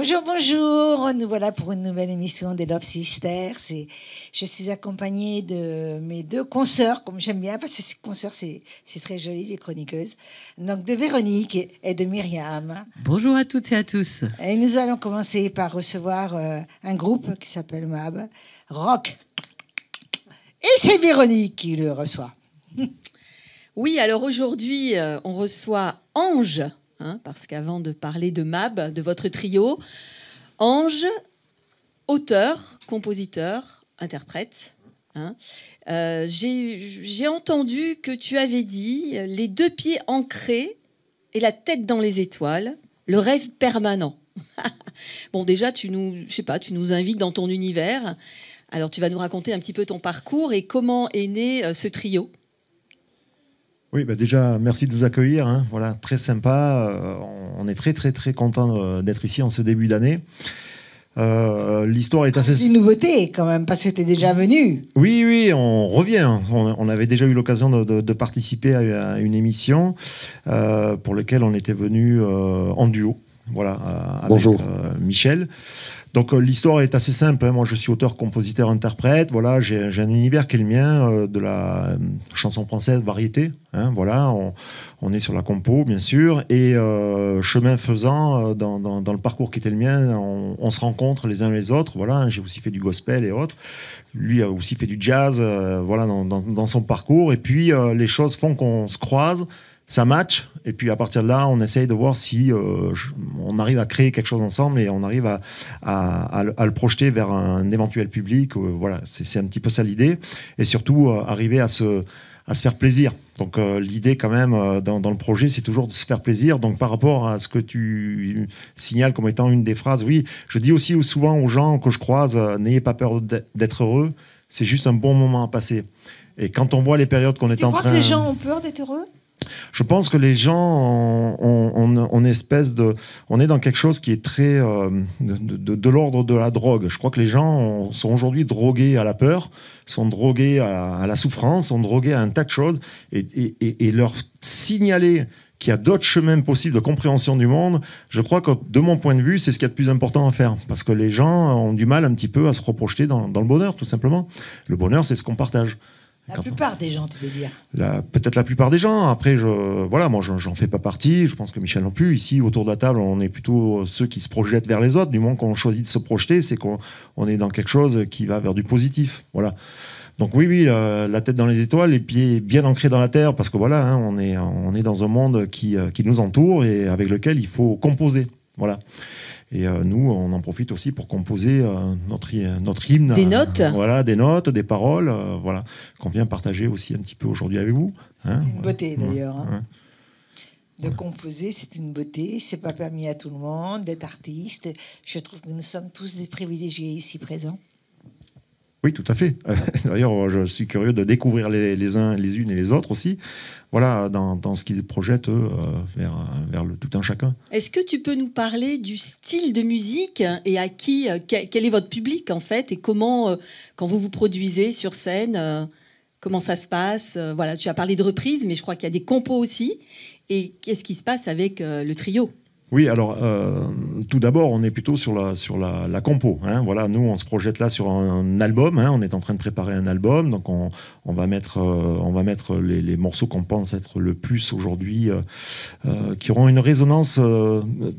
Bonjour, bonjour. Nous voilà pour une nouvelle émission des Love Sisters. Et je suis accompagnée de mes deux consoeurs, comme j'aime bien, parce que ces consoeurs, c'est très joli, les chroniqueuses. Donc, de Véronique et de Myriam. Bonjour à toutes et à tous. Et nous allons commencer par recevoir euh, un groupe qui s'appelle MAB, Rock. Et c'est Véronique qui le reçoit. Oui, alors aujourd'hui, euh, on reçoit Ange Hein, parce qu'avant de parler de Mab, de votre trio, Ange, auteur, compositeur, interprète. Hein, euh, j'ai entendu que tu avais dit les deux pieds ancrés et la tête dans les étoiles, le rêve permanent. bon, déjà, tu nous, je sais pas, tu nous invites dans ton univers. Alors, tu vas nous raconter un petit peu ton parcours et comment est né euh, ce trio. Oui, bah déjà, merci de vous accueillir. Hein. Voilà, très sympa. Euh, on est très, très, très content euh, d'être ici en ce début d'année. Euh, l'histoire est assez. Une nouveauté quand même, parce que tu es déjà venu. Oui, oui, on revient. On, avait déjà eu l'occasion de, participer à, une émission pour laquelle on était venu en duo. Voilà, avec Bonjour. Michel. Donc euh, l'histoire est assez simple. Hein. Moi, je suis auteur, compositeur, interprète. Voilà, j'ai un univers qui est le mien, euh, de la euh, chanson française, variété. Hein. voilà, on, est sur la compo, bien sûr, et chemin faisant, dans, le parcours qui était le mien, on, se rencontre les uns les autres. Voilà, j'ai aussi fait du gospel et autres. Lui a aussi fait du jazz. voilà, dans, dans, son parcours. Et puis les choses font qu'on se croise ça match. Et puis à partir de là, on essaye de voir si euh, on arrive à créer quelque chose ensemble et on arrive à, à, le projeter vers un éventuel public. Euh, voilà, c'est un petit peu ça l'idée. Et surtout, euh, arriver à se, à se faire plaisir. Donc l'idée quand même dans, dans, le projet, c'est toujours de se faire plaisir. Donc par rapport à ce que tu signales comme étant une des phrases, oui, je dis aussi souvent aux gens que je croise, n'ayez pas peur d'être heureux, c'est juste un bon moment à passer. Et quand on voit les périodes qu'on est en train... Tu crois que les gens ont peur d'être heureux? Je pense que les gens, on, espèce de, on est dans quelque chose qui est très euh, de, l'ordre de la drogue. Je crois que les gens sont aujourd'hui drogués à la peur, sont drogués à, la souffrance, sont drogués à un tas de choses, et, leur signaler qu'il y a d'autres chemins possibles de compréhension du monde, je crois que de mon point de vue, c'est ce qu'il y a de plus important à faire. Parce que les gens ont du mal un petit peu à se reprojeter dans le bonheur, tout simplement. Le bonheur, c'est ce qu'on partage. La plupart des gens, tu veux dire Peut-être la plupart des gens. Après, je, voilà, moi, j'en fais pas partie. Je pense que Michel non plus. Ici, autour de la table, on est plutôt ceux qui se projettent vers les autres. Du moment qu'on choisit de se projeter, c'est qu'on est dans quelque chose qui va vers du positif. Voilà. Donc oui, oui, la, tête dans les étoiles, les pieds bien ancrés dans la terre, parce que voilà, hein, on, est, on est dans un monde qui, euh, qui nous entoure et avec lequel il faut composer. Voilà. Et euh, nous, on en profite aussi pour composer euh, notre, notre hymne. Des notes Voilà, des notes, des paroles, euh, voilà, qu'on vient partager aussi un petit peu aujourd'hui avec vous. Hein, c'est une beauté d'ailleurs. Hein. De composer, c'est une beauté. C'est pas permis à tout le monde d'être artiste. Je trouve que nous sommes tous des privilégiés ici présents. Oui, tout à fait. D'ailleurs, je suis curieux de découvrir les, uns, les unes et les autres aussi. Voilà, dans, dans ce qu'ils projettent eux, vers, le tout un chacun. Est-ce que tu peux nous parler du style de musique et à qui, euh, quel est votre public en fait, et comment, euh, quand vous vous produisez sur scène, euh, comment ça se passe Voilà, tu as parlé de reprise, mais je crois qu'il y a des compos aussi. Et qu'est-ce qui se passe avec le trio? Oui, alors euh, tout d'abord, on est plutôt sur la, sur la, la compo. Hein. Voilà, nous, on se projette là sur un, album. Hein. On est en train de préparer un album, donc on, on va mettre, euh, on va mettre les, les morceaux qu'on pense être le plus aujourd'hui, euh, qui auront une résonance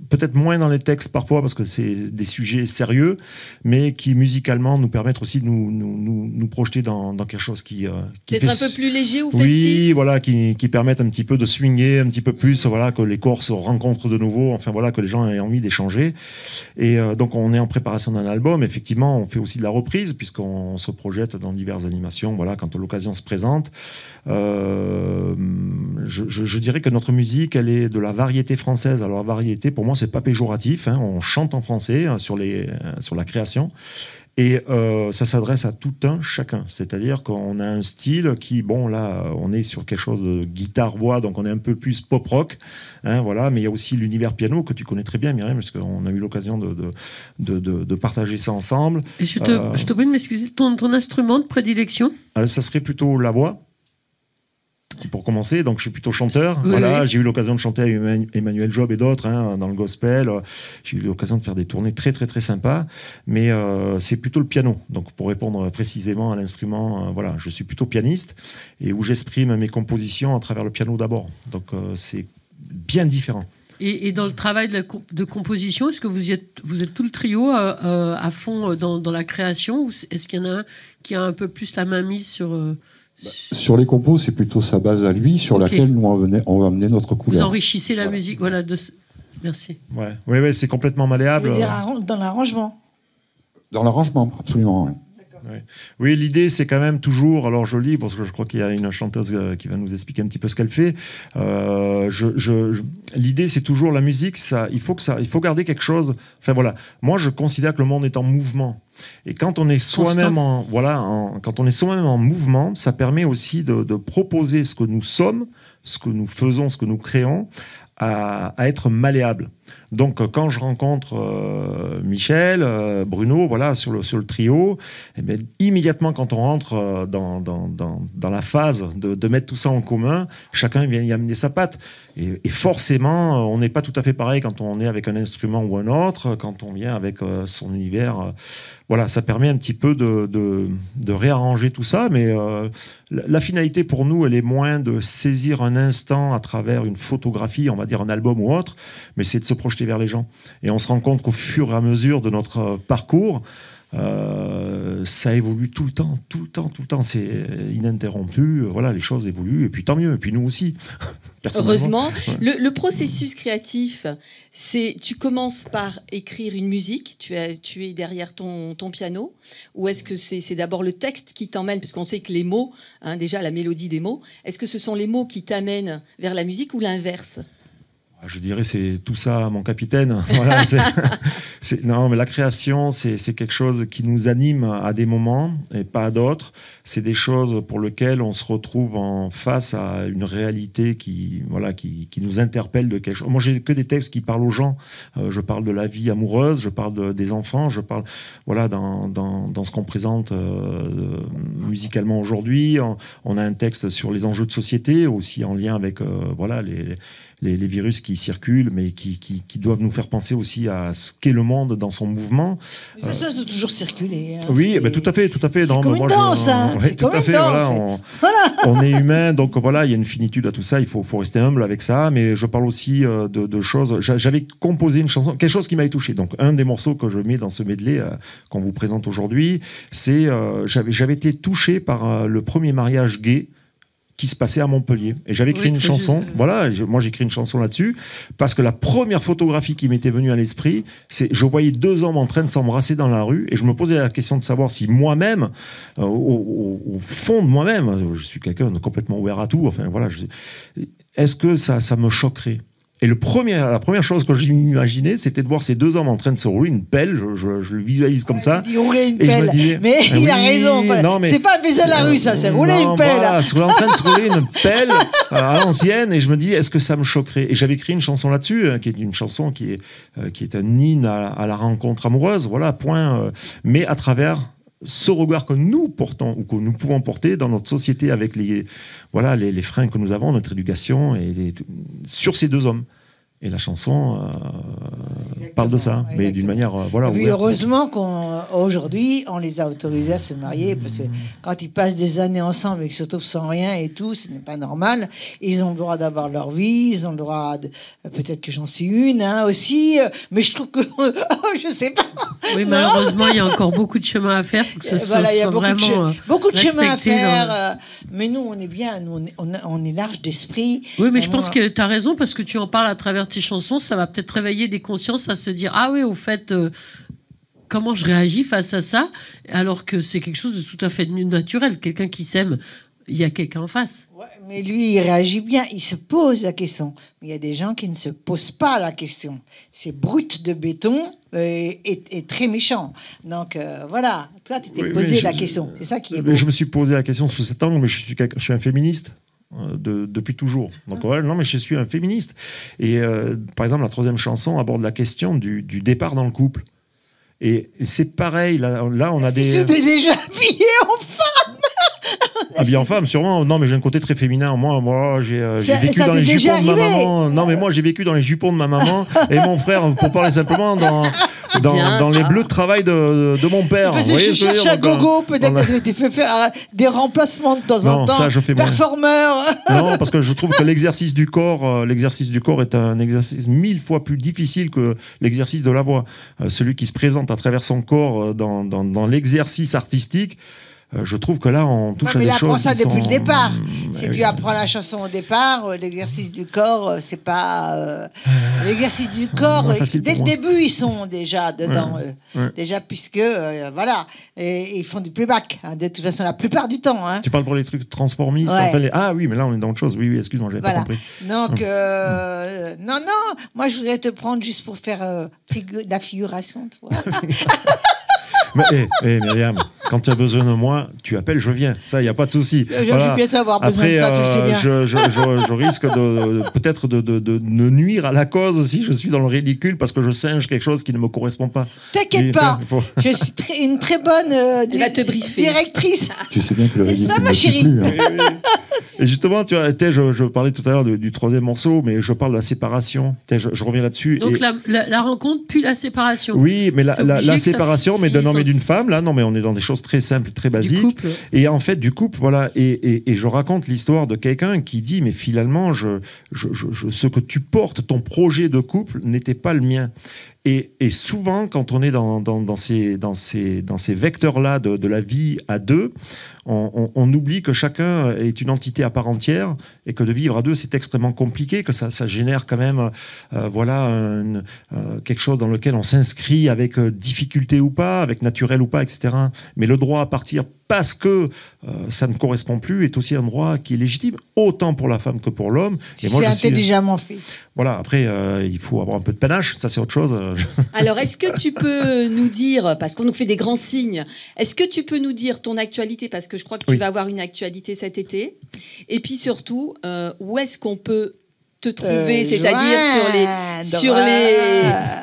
peut-être moins dans les textes parfois parce que c'est des sujets sérieux, mais qui musicalement nous permettent aussi de nous, nous, nous, projeter dans, dans, quelque chose qui, qui fait... un peu plus léger ou festif. Oui, voilà, qui, qui permettent un petit peu de swinger un petit peu plus, voilà, que les corps se rencontrent de nouveau enfin voilà, que les gens aient envie d'échanger. Et euh, donc on est en préparation d'un album. Effectivement, on fait aussi de la reprise puisqu'on se projette dans diverses animations. Voilà, quand l'occasion se présente. Euh, je, dirais que notre musique, elle est de la variété française. Alors la variété, pour moi, c'est pas péjoratif. Hein. On chante en français hein, sur les sur la création. Et euh, ça s'adresse à tout un chacun. C'est-à-dire qu'on a un style qui, bon, là, on est sur quelque chose de guitare-voix, donc on est un peu plus pop-rock. Hein, voilà, mais il y a aussi l'univers piano que tu connais très bien, Myriam, parce qu'on a eu l'occasion de, de, de, partager ça ensemble. je, te, euh, je te prie de m'excuser. Ton, ton instrument de prédilection? euh, Ça serait plutôt la voix. Pour commencer. Donc, je suis plutôt chanteur. voilà, j'ai eu l'occasion de chanter avec Emmanuel Job et d'autres hein, dans le gospel. J'ai eu l'occasion de faire des tournées très, très, très sympas. Mais euh, c'est plutôt le piano. Donc, pour répondre précisément à l'instrument, euh, voilà, je suis plutôt pianiste et où j'exprime mes compositions à travers le piano d'abord. Donc, c'est bien différent. Et, dans le travail de, composition, est-ce que vous êtes, vous êtes tout le trio à fond dans, dans, la création ou est-ce qu'il y en a un qui a un peu plus la main mise sur sur les compos, c'est plutôt sa base à lui, sur laquelle nous on va, amener notre couleur. Vous enrichissez la musique, voilà. De... Merci. Ouais, ouais, ouais c'est complètement malléable. dire dans l'arrangement? Dans l'arrangement, absolument. Oui, l'idée, c'est quand même toujours, alors je lis, parce que je crois qu'il y a une chanteuse euh, qui va nous expliquer un petit peu ce qu'elle fait. Euh, je, l'idée, c'est toujours la musique, ça, il, faut que ça, il faut garder quelque chose. Enfin voilà, moi, je considère que le monde est en mouvement. Et quand on est soi-même en, voilà, quand on est soi-même en mouvement, ça permet aussi de, de, proposer ce que nous sommes, ce que nous faisons, ce que nous créons, à, être malléable. Donc, quand je rencontre euh, Michel, euh, Bruno, voilà, sur le, sur le trio, eh immédiatement, quand on rentre euh, dans, dans, dans, la phase de, de, mettre tout ça en commun, chacun vient y amener sa patte. Et forcément, on n'est pas tout à fait pareil quand on est avec un instrument ou un autre, quand on vient avec son univers voilà, ça permet un petit peu de, de, réarranger tout ça, mais euh, la, finalité pour nous, elle est moins de saisir un instant à travers une photographie, on va dire un album ou autre, mais c'est de se projeter vers les gens. Et on se rend compte qu'au fur et à mesure de notre parcours, euh, ça évolue tout le temps, tout le temps, tout le temps. C'est ininterrompu. Voilà, les choses évoluent. Et puis tant mieux. Et puis nous aussi. Heureusement. Le, processus créatif, c'est tu commences par écrire une musique. Tu, es, tu es derrière ton, ton piano. Ou est-ce que c'est d'abord le texte qui t'emmène Parce qu'on sait que les mots, hein, déjà la mélodie des mots, est-ce que ce sont les mots qui t'amènent vers la musique ou l'inverse? Je dirais c'est tout ça, mon capitaine. Voilà, non, mais la création, c'est quelque chose qui nous anime à des moments et pas à d'autres. C'est des choses pour lesquelles on se retrouve en face à une réalité qui, voilà, qui, qui nous interpelle de quelque chose. Moi, j'ai que des textes qui parlent aux gens. Euh, je parle de la vie amoureuse, je parle de, des enfants, je parle, voilà, dans, dans, dans ce qu'on présente euh, musicalement aujourd'hui. On, on, a un texte sur les enjeux de société, aussi en lien avec, euh, voilà, les les, virus qui circulent, mais qui, qui, doivent nous faire penser aussi à ce qu'est le monde dans son mouvement. Ça, ça doit toujours circuler. Hein, oui, eh ben, tout à fait, tout à fait. C'est comme une danse, hein, tout à fait. Voilà, on, est humain, donc voilà, il y a une finitude à tout ça. Il faut, faut rester humble avec ça. Mais je parle aussi euh, de, choses. J'avais composé une chanson, quelque chose qui m'avait touché. Donc un des morceaux que je mets dans ce medley euh, qu'on vous présente aujourd'hui, c'est euh, j'avais été touché par le premier mariage gay qui se passait à Montpellier. Et j'avais écrit une chanson, voilà, moi j'ai écrit une chanson là-dessus, parce que la première photographie qui m'était venue à l'esprit, c'est je voyais deux hommes en train de s'embrasser dans la rue, et je me posais la question de savoir si moi-même, euh, au, fond de moi-même, je suis quelqu'un de complètement ouvert à tout, enfin voilà, est-ce que ça, ça me choquerait? Et le premier, la première chose que j'imaginais, c'était de voir ces deux hommes en train de se rouler une pelle. Je, je, le visualise comme ça. Il rouler une pelle. mais ah il a raison. C'est pas baiser la rue, ça. C'est rouler une pelle. Voilà, en train de se rouler une pelle à l'ancienne. Et je me dis, est-ce que ça me choquerait? Et j'avais écrit une chanson là-dessus, hein, qui est une chanson qui est, euh, qui est un hymne à, la rencontre amoureuse. Voilà, point. Euh, mais à travers ce regard que nous portons ou que nous pouvons porter dans notre société avec les, voilà, les, freins que nous avons, notre éducation, et sur ces deux hommes. Et la chanson euh, parle de ça, mais d'une manière euh, voilà. Oui, heureusement qu'aujourd'hui on, les a autorisés à se marier parce que quand ils passent des années ensemble et qu'ils se retrouvent sans rien et tout, ce n'est pas normal. Ils ont le droit d'avoir leur vie, ils ont le droit de peut-être que j'en suis une hein, aussi, mais je trouve que je sais pas. Oui, malheureusement il y a encore beaucoup de chemin à faire pour que ce voilà, soit, il y a beaucoup vraiment de beaucoup de chemin à faire. Euh, mais nous on est bien, nous on est, on est large d'esprit. Oui, mais je pense que tu as raison parce que tu en parles à travers tes chansons, ça va peut-être réveiller des consciences à se dire ah oui, au fait, euh, comment je réagis face à ça, alors que c'est quelque chose de tout à fait naturel. Quelqu'un qui s'aime, il y a quelqu'un en face. mais lui, il réagit bien, il se pose la question. Mais il y a des gens qui ne se posent pas la question. C'est brut de béton euh, et, très méchant. Donc euh, voilà, toi, tu t'es posé la question. C'est ça qui est. Je me suis posé la question sous cet angle, mais je suis, je suis un féministe. Euh, de, depuis toujours. Donc ouais, non, mais je suis un féministe. Et euh, par exemple, la troisième chanson aborde la question du, du départ dans le couple. Et, c'est pareil, là, là on a des... T'es déjà habillé en femme Habillé en femme, sûrement. Non, mais j'ai un côté très féminin. Moi, moi j'ai vécu dans les jupons de ma maman. Non, mais moi, j'ai vécu dans les jupons de ma maman et mon frère, pour parler simplement, dans, dans, les bleus de travail de, de, mon père. Parce je cherche un gogo, peut-être que tu fais faire euh, des remplacements de temps en temps. Ça, je fais Performeur. Non, parce que je trouve que l'exercice du corps, euh, l'exercice du corps est un exercice mille fois plus difficile que l'exercice de la voix. Euh, celui qui se présente à travers son corps dans l'exercice artistique. Euh, je trouve que là, on touche à des choses. Mais ça depuis le départ. Mmh, si tu apprends la chanson au départ, euh, l'exercice du corps, euh, c'est pas. l'exercice du corps, dès le début, ils sont déjà dedans. Déjà, puisque, voilà, et, ils font du playback, hein, de toute façon, la plupart du temps. Hein. Tu parles pour les trucs transformistes Ah oui, mais là, on est dans autre chose. Oui, oui, excuse-moi, j'avais pas compris. Donc, non, non, moi, je voudrais te prendre juste pour faire la figuration, tu vois. Mais hey, eh, eh, Myriam, quand tu as besoin de moi, tu appelles, je viens. Ça, il n'y a pas de souci. Voilà. avoir besoin Après, de toi, tu sais bien. Euh, je, je, je, risque de, peut-être de, de, de, nuire à la cause si je suis dans le ridicule parce que je singe quelque chose qui ne me correspond pas. T'inquiète pas, je suis une très bonne euh, te directrice. Tu sais bien que le ridicule pas, ma chérie plus, hein. Et justement, tu vois, je, je, parlais tout à l'heure du, troisième morceau, mais je parle de la séparation. Je, je, reviens là-dessus. Donc la, la, rencontre puis la séparation. Oui, mais la, la séparation, mais d'un homme et d'une femme. Là, non, mais on est dans des choses très simples, très basiques. Et en fait, du couple, voilà. Et, et, et je raconte l'histoire de quelqu'un qui dit, mais finalement, je, ce que tu portes, ton projet de couple, n'était pas le mien. Et, et, souvent, quand on est dans, dans, dans ces, dans, ces, dans ces vecteurs-là de, de, la vie à deux, on, oublie que chacun est une entité à part entière et que de vivre à deux, c'est extrêmement compliqué, que ça, ça génère quand même euh, voilà, euh, quelque chose dans lequel on s'inscrit avec euh, difficulté ou pas, avec naturel ou pas, etc. Mais le droit à partir parce que ça ne correspond plus est aussi un droit qui est légitime, autant pour la femme que pour l'homme. Si c'est intelligemment fait. Voilà, après, il faut avoir un peu de panache, ça c'est autre chose. Alors, est-ce que tu peux nous dire, parce qu'on nous fait des grands signes, est-ce que tu peux nous dire ton actualité, parce que je crois que tu vas avoir une actualité cet été. Et puis surtout, euh, où est-ce qu'on peut te trouver, euh, c'est-à-dire sur les sur les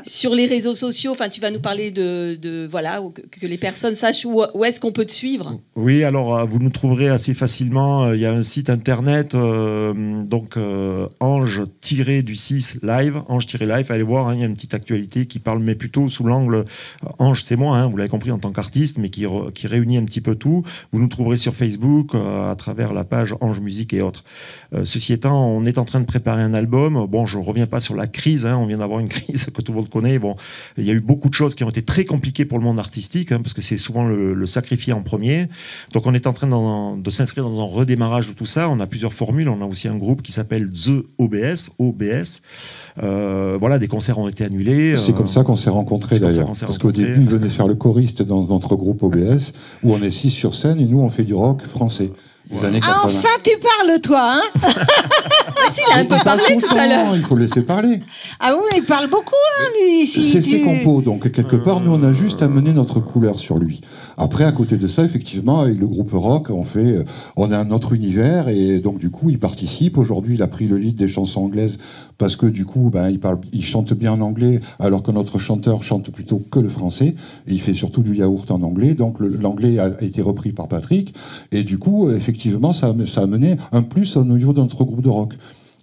sur les réseaux sociaux. Enfin, tu vas nous parler de, de voilà que, les personnes sachent où, où est-ce qu'on peut te suivre. Oui, alors euh, vous nous trouverez assez facilement. Il y a un site internet donc Ange du 6 live, Ange live. Allez voir, hein, il y a une petite actualité qui parle, mais plutôt sous l'angle Ange, c'est moi, hein, vous l'avez compris en tant qu'artiste, mais qui qui réunit un petit peu tout. Vous nous trouverez sur Facebook à travers la page Ange Musique et autres. Ceci étant, on est en train de préparer un album. Bon, je reviens pas sur la crise. Hein. on vient d'avoir une crise que tout le monde connaît. Bon, il y a eu beaucoup de choses qui ont été très compliquées pour le monde artistique, hein, parce que c'est souvent le, sacrifié en premier. Donc, on est en train de s'inscrire dans un redémarrage de tout ça. On a plusieurs formules. On a aussi un groupe qui s'appelle The OBS. OBS. Euh, voilà, des concerts ont été annulés. C'est comme ça qu'on s'est rencontrés d'ailleurs. Parce qu'au début, il venait faire le choriste dans notre groupe OBS, où on est six sur scène et nous, on fait du rock français. Ah, enfin, tu parles, toi, hein ah, si, il a un peu parlé tout à l'heure. Il faut laisser parler. Ah oui, il parle beaucoup, hein, lui. c'est ses compos, donc quelque part, nous, on a juste amené notre couleur sur lui. Après, à côté de ça, effectivement, avec le groupe rock, on fait, euh, on a un autre univers, et donc du coup, il participe. Aujourd'hui, il a pris le lead des chansons anglaises parce que du coup, ben, il, parle, il chante bien en anglais, alors que notre chanteur chante plutôt que le français, et il fait surtout du yaourt en anglais. Donc l'anglais a été repris par Patrick, et du coup, effectivement, ça, ça a mené un plus au niveau de notre groupe de rock.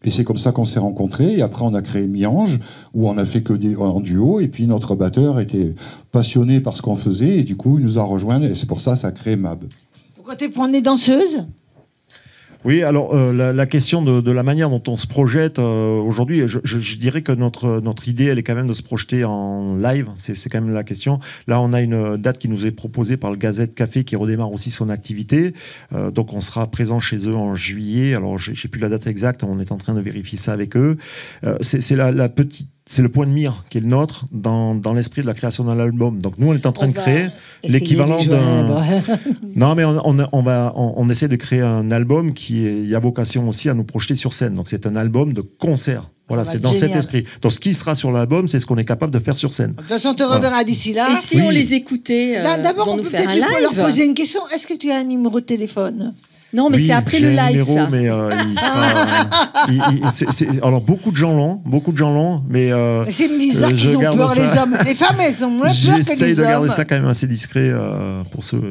Et c'est comme ça qu'on s'est rencontrés. Et après, on a créé Mi-Ange, où on a fait que des, en duo. Et puis, notre batteur était passionné par ce qu'on faisait. Et du coup, il nous a rejoints. Et c'est pour ça que ça a créé MAB. Pourquoi t'es pour danseuse? Oui, alors euh, la, question de, la manière dont on se projette euh, aujourd'hui, je, dirais que notre, notre idée, elle est quand même de se projeter en live. C'est quand même la question. Là, on a une date qui nous est proposée par le Gazette Café qui redémarre aussi son activité. Euh, donc, on sera présent chez eux en juillet. Alors, j'ai plus la date exacte. On est en train de vérifier ça avec eux. C'est la, la petite c'est le point de mire qui est le nôtre dans, dans l'esprit de la création d'un album. Donc nous, on est en train de créer l'équivalent d'un... non, mais on, on, on va, on, essaie de créer un album qui a vocation aussi à nous projeter sur scène. Donc c'est un album de concert. Voilà, c'est dans cet esprit. Donc ce qui sera sur l'album, c'est ce qu'on est capable de faire sur scène. De toute façon, on te reverra d'ici là. Et si on les écoutait euh, D'abord, on peut peut-être leur poser une question. Est-ce que tu as un numéro de téléphone? Non, mais c'est après le live, ça. Mais, euh, il sera, alors, beaucoup de gens l'ont, beaucoup de gens l'ont, mais... Euh, c'est bizarre euh, qu'ils ont peur, les hommes. Les femmes, elles ont moins peur que les hommes. J'essaye de garder ça quand même assez discret pour ceux...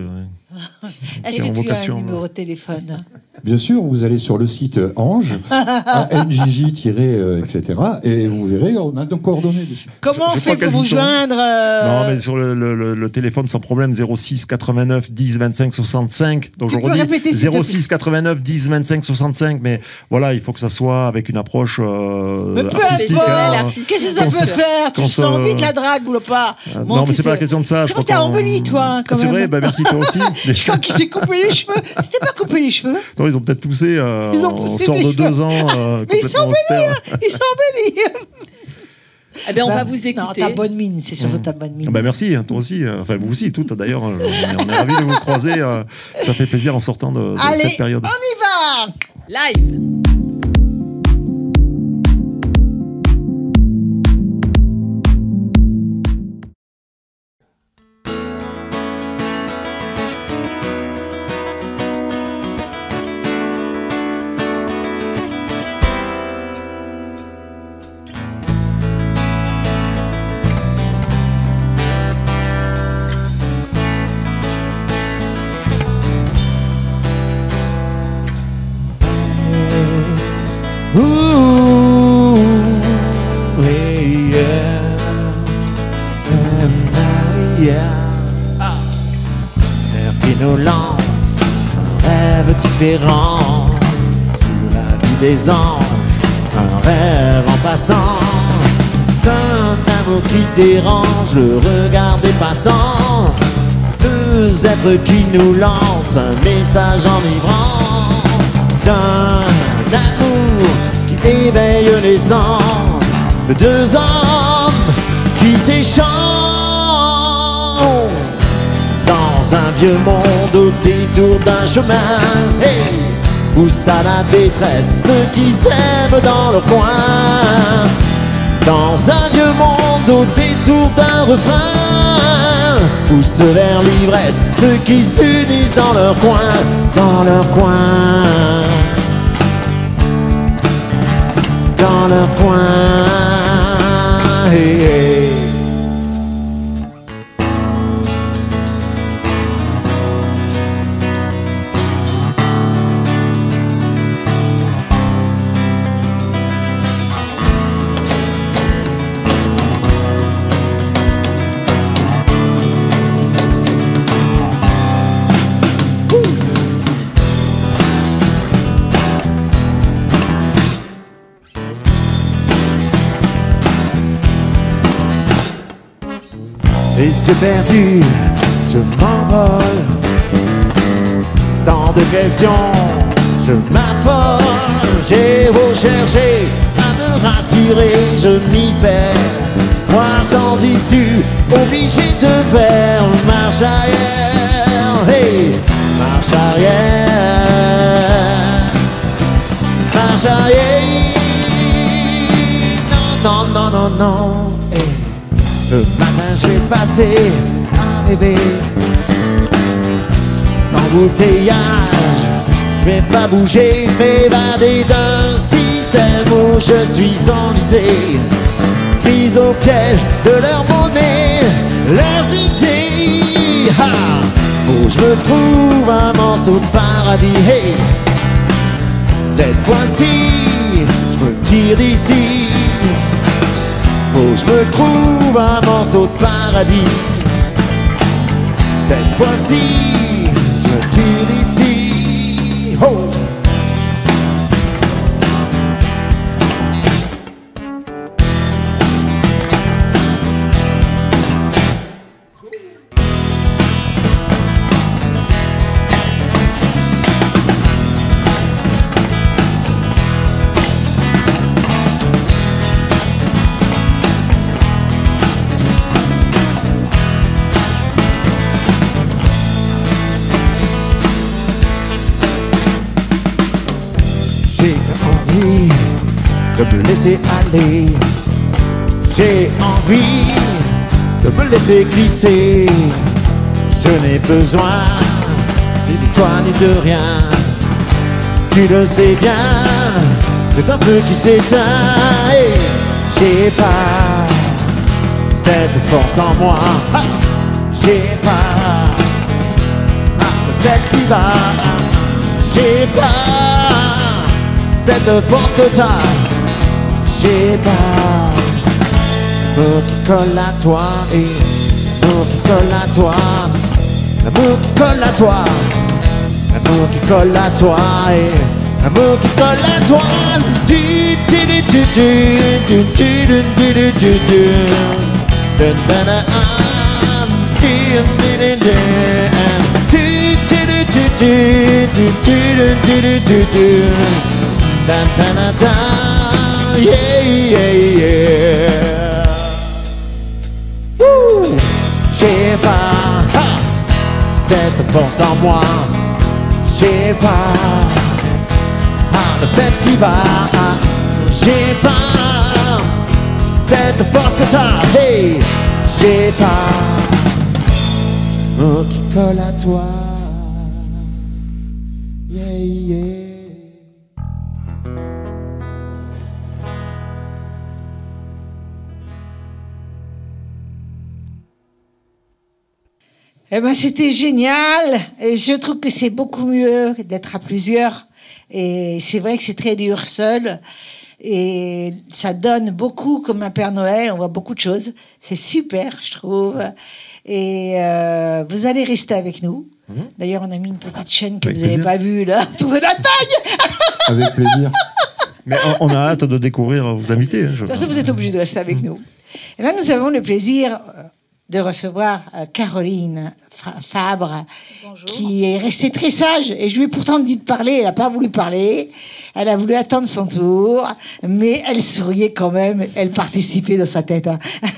Est-ce que tu as un numéro de téléphone? Bien sûr, vous allez sur le site Ange, ANJJ, euh, etc. Et vous verrez, on a nos coordonnées dessus. Comment on fait pour vous joindre euh, Non, mais sur le, téléphone sans problème, 06 89 10 25 65. Donc je redis 06 89 10 25 65. Mais voilà, il faut que ça soit avec une approche euh, artistique. Hein. Qu'est-ce que ça peut faire? Tu sens vite la drague ou pas? Non, mais c'est pas la question de ça. Je crois que t'as embelli, toi. C'est vrai, bah, merci toi aussi. je crois qu'il s'est coupé les cheveux. C'était pas coupé les cheveux ils ont peut-être poussé, euh, ils ont poussé en sort de deux ans. Euh, Mais ils sont embellis Ils sont embellis eh bien, on bah, va vous écouter. Non, ta bonne mine, c'est surtout ta bonne mine. Bah, merci, hein, toi aussi. Euh, enfin, vous aussi, toutes d'ailleurs. On, on, est ravis de vous croiser. ça fait plaisir en sortant de, de Allez, cette période. On y va Live êtres qui nous lancent un message enivrant, d'un amour qui éveille les sens, deux hommes qui s'échangent dans un vieux monde au détour d'un chemin. Pousse à la détresse ceux qui s'aiment dans leur coin. Dans un vieux monde au détour d'un refrain, pousse vers l'ivresse ceux qui s'unissent dans leur coin, dans leur coin. Dans leur coin. Yeux je m'envole. Tant de questions, je m'affole. J'ai beau à me rassurer, je m'y perds. Moi sans issue, obligé de faire marche arrière. Hey, marche arrière. Marche arrière. Non, non, non, non, non. Matin je vais passer à rêver. Embouteillage, je vais pas bouger, m'évader d'un système où je suis enlisé. Prise au piège de leur monnaie, leurs idées. Où je me trouve un morceau de paradis. Cette fois-ci, je me tire d'ici faut je me trouve un morceau de paradis. Cette fois-ci, je tire J'ai envie de me laisser glisser. Je n'ai besoin ni de toi ni de rien. Tu le sais bien, c'est un feu qui s'éteint. J'ai pas cette force en moi. J'ai pas tête qui va. J'ai pas cette force que t'as. J'ai pas qui colle à toi et l'amour qui colle à toi. L'amour qui colle à toi. L'amour qui colle à toi et l'amour qui colle à toi. Du, du, du, du, du, du, du, du, du, du, du. Yeah, yeah, yeah. J'ai pas cette force en moi. J'ai pas la tête qui va. J'ai pas cette force que t'as. Hey, j'ai pas mot qui colle à toi. Eh ben, c'était génial. Et je trouve que c'est beaucoup mieux d'être à plusieurs. Et c'est vrai que c'est très dur seul. Et ça donne beaucoup comme un Père Noël. On voit beaucoup de choses. C'est super, je trouve. Et euh, vous allez rester avec nous. D'ailleurs, on a mis une petite chaîne que Avec vous n'avez pas vue là, de la taille. Avec plaisir. Mais on, a hâte de découvrir vos invités. hein, je De toute façon, vous êtes obligés de rester avec nous. Et là, nous avons le plaisir de recevoir euh, Caroline Fa- Fabre, qui est restée très sage. Et je lui ai pourtant dit de parler, elle n'a pas voulu parler. Elle a voulu attendre son tour, mais elle souriait quand même, elle participait dans sa tête. hein.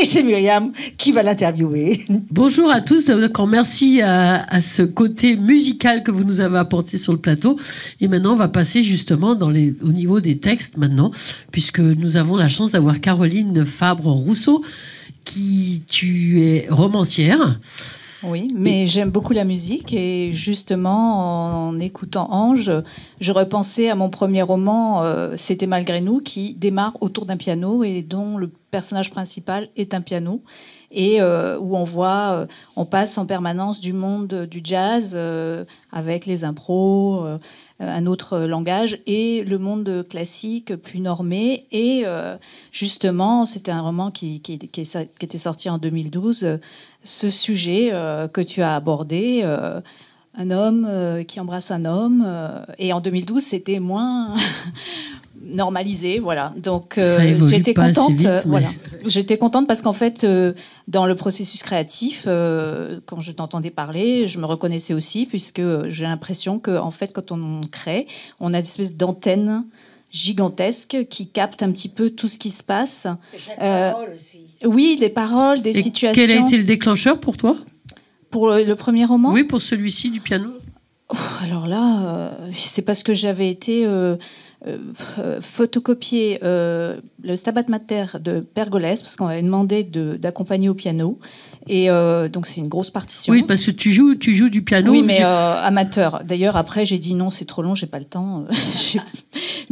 Et c'est Myriam qui va l'interviewer. Bonjour à tous, encore merci à, à ce côté musical que vous nous avez apporté sur le plateau. Et maintenant, on va passer justement dans les, au niveau des textes maintenant, puisque nous avons la chance d'avoir Caroline Fabre-Rousseau, qui tu es romancière. Oui, mais j'aime beaucoup la musique et justement en écoutant Ange, je repensais à mon premier roman, euh, C'était malgré nous, qui démarre autour d'un piano et dont le personnage principal est un piano et euh, où on voit, euh, on passe en permanence du monde du jazz avec les impros. Euh, un autre langage et le monde classique plus normé et euh, justement c'était un roman qui, était sorti en 2012 euh, ce sujet que tu as abordé, un homme qui embrasse un homme. et en 2012, c'était moins normalisé, voilà. Donc euh, j'étais contente, vite, euh, mais- voilà. J'étais contente parce qu'en fait, euh, dans le processus créatif, euh, quand je t'entendais parler, je me reconnaissais aussi puisque j'ai l'impression que en fait, quand on crée, on a une espèce d'antenne gigantesque qui capte un petit peu tout ce qui se passe. Euh, Oui, des paroles, des Et situations. quel a été le déclencheur pour toi? Pour le, le premier roman? Oui, pour celui-ci du piano. Alors là, euh, c'est parce que j'avais été photocopier euh, le Stabat Mater de Pergolèse, parce qu'on m'avait demandé de- d'accompagner au piano. Et euh, donc, c'est une grosse partition. Oui, parce que tu joues, tu joues du piano. Oui, mais euh, amateur. D'ailleurs, après, j'ai dit non, c'est trop long, j'ai pas le temps.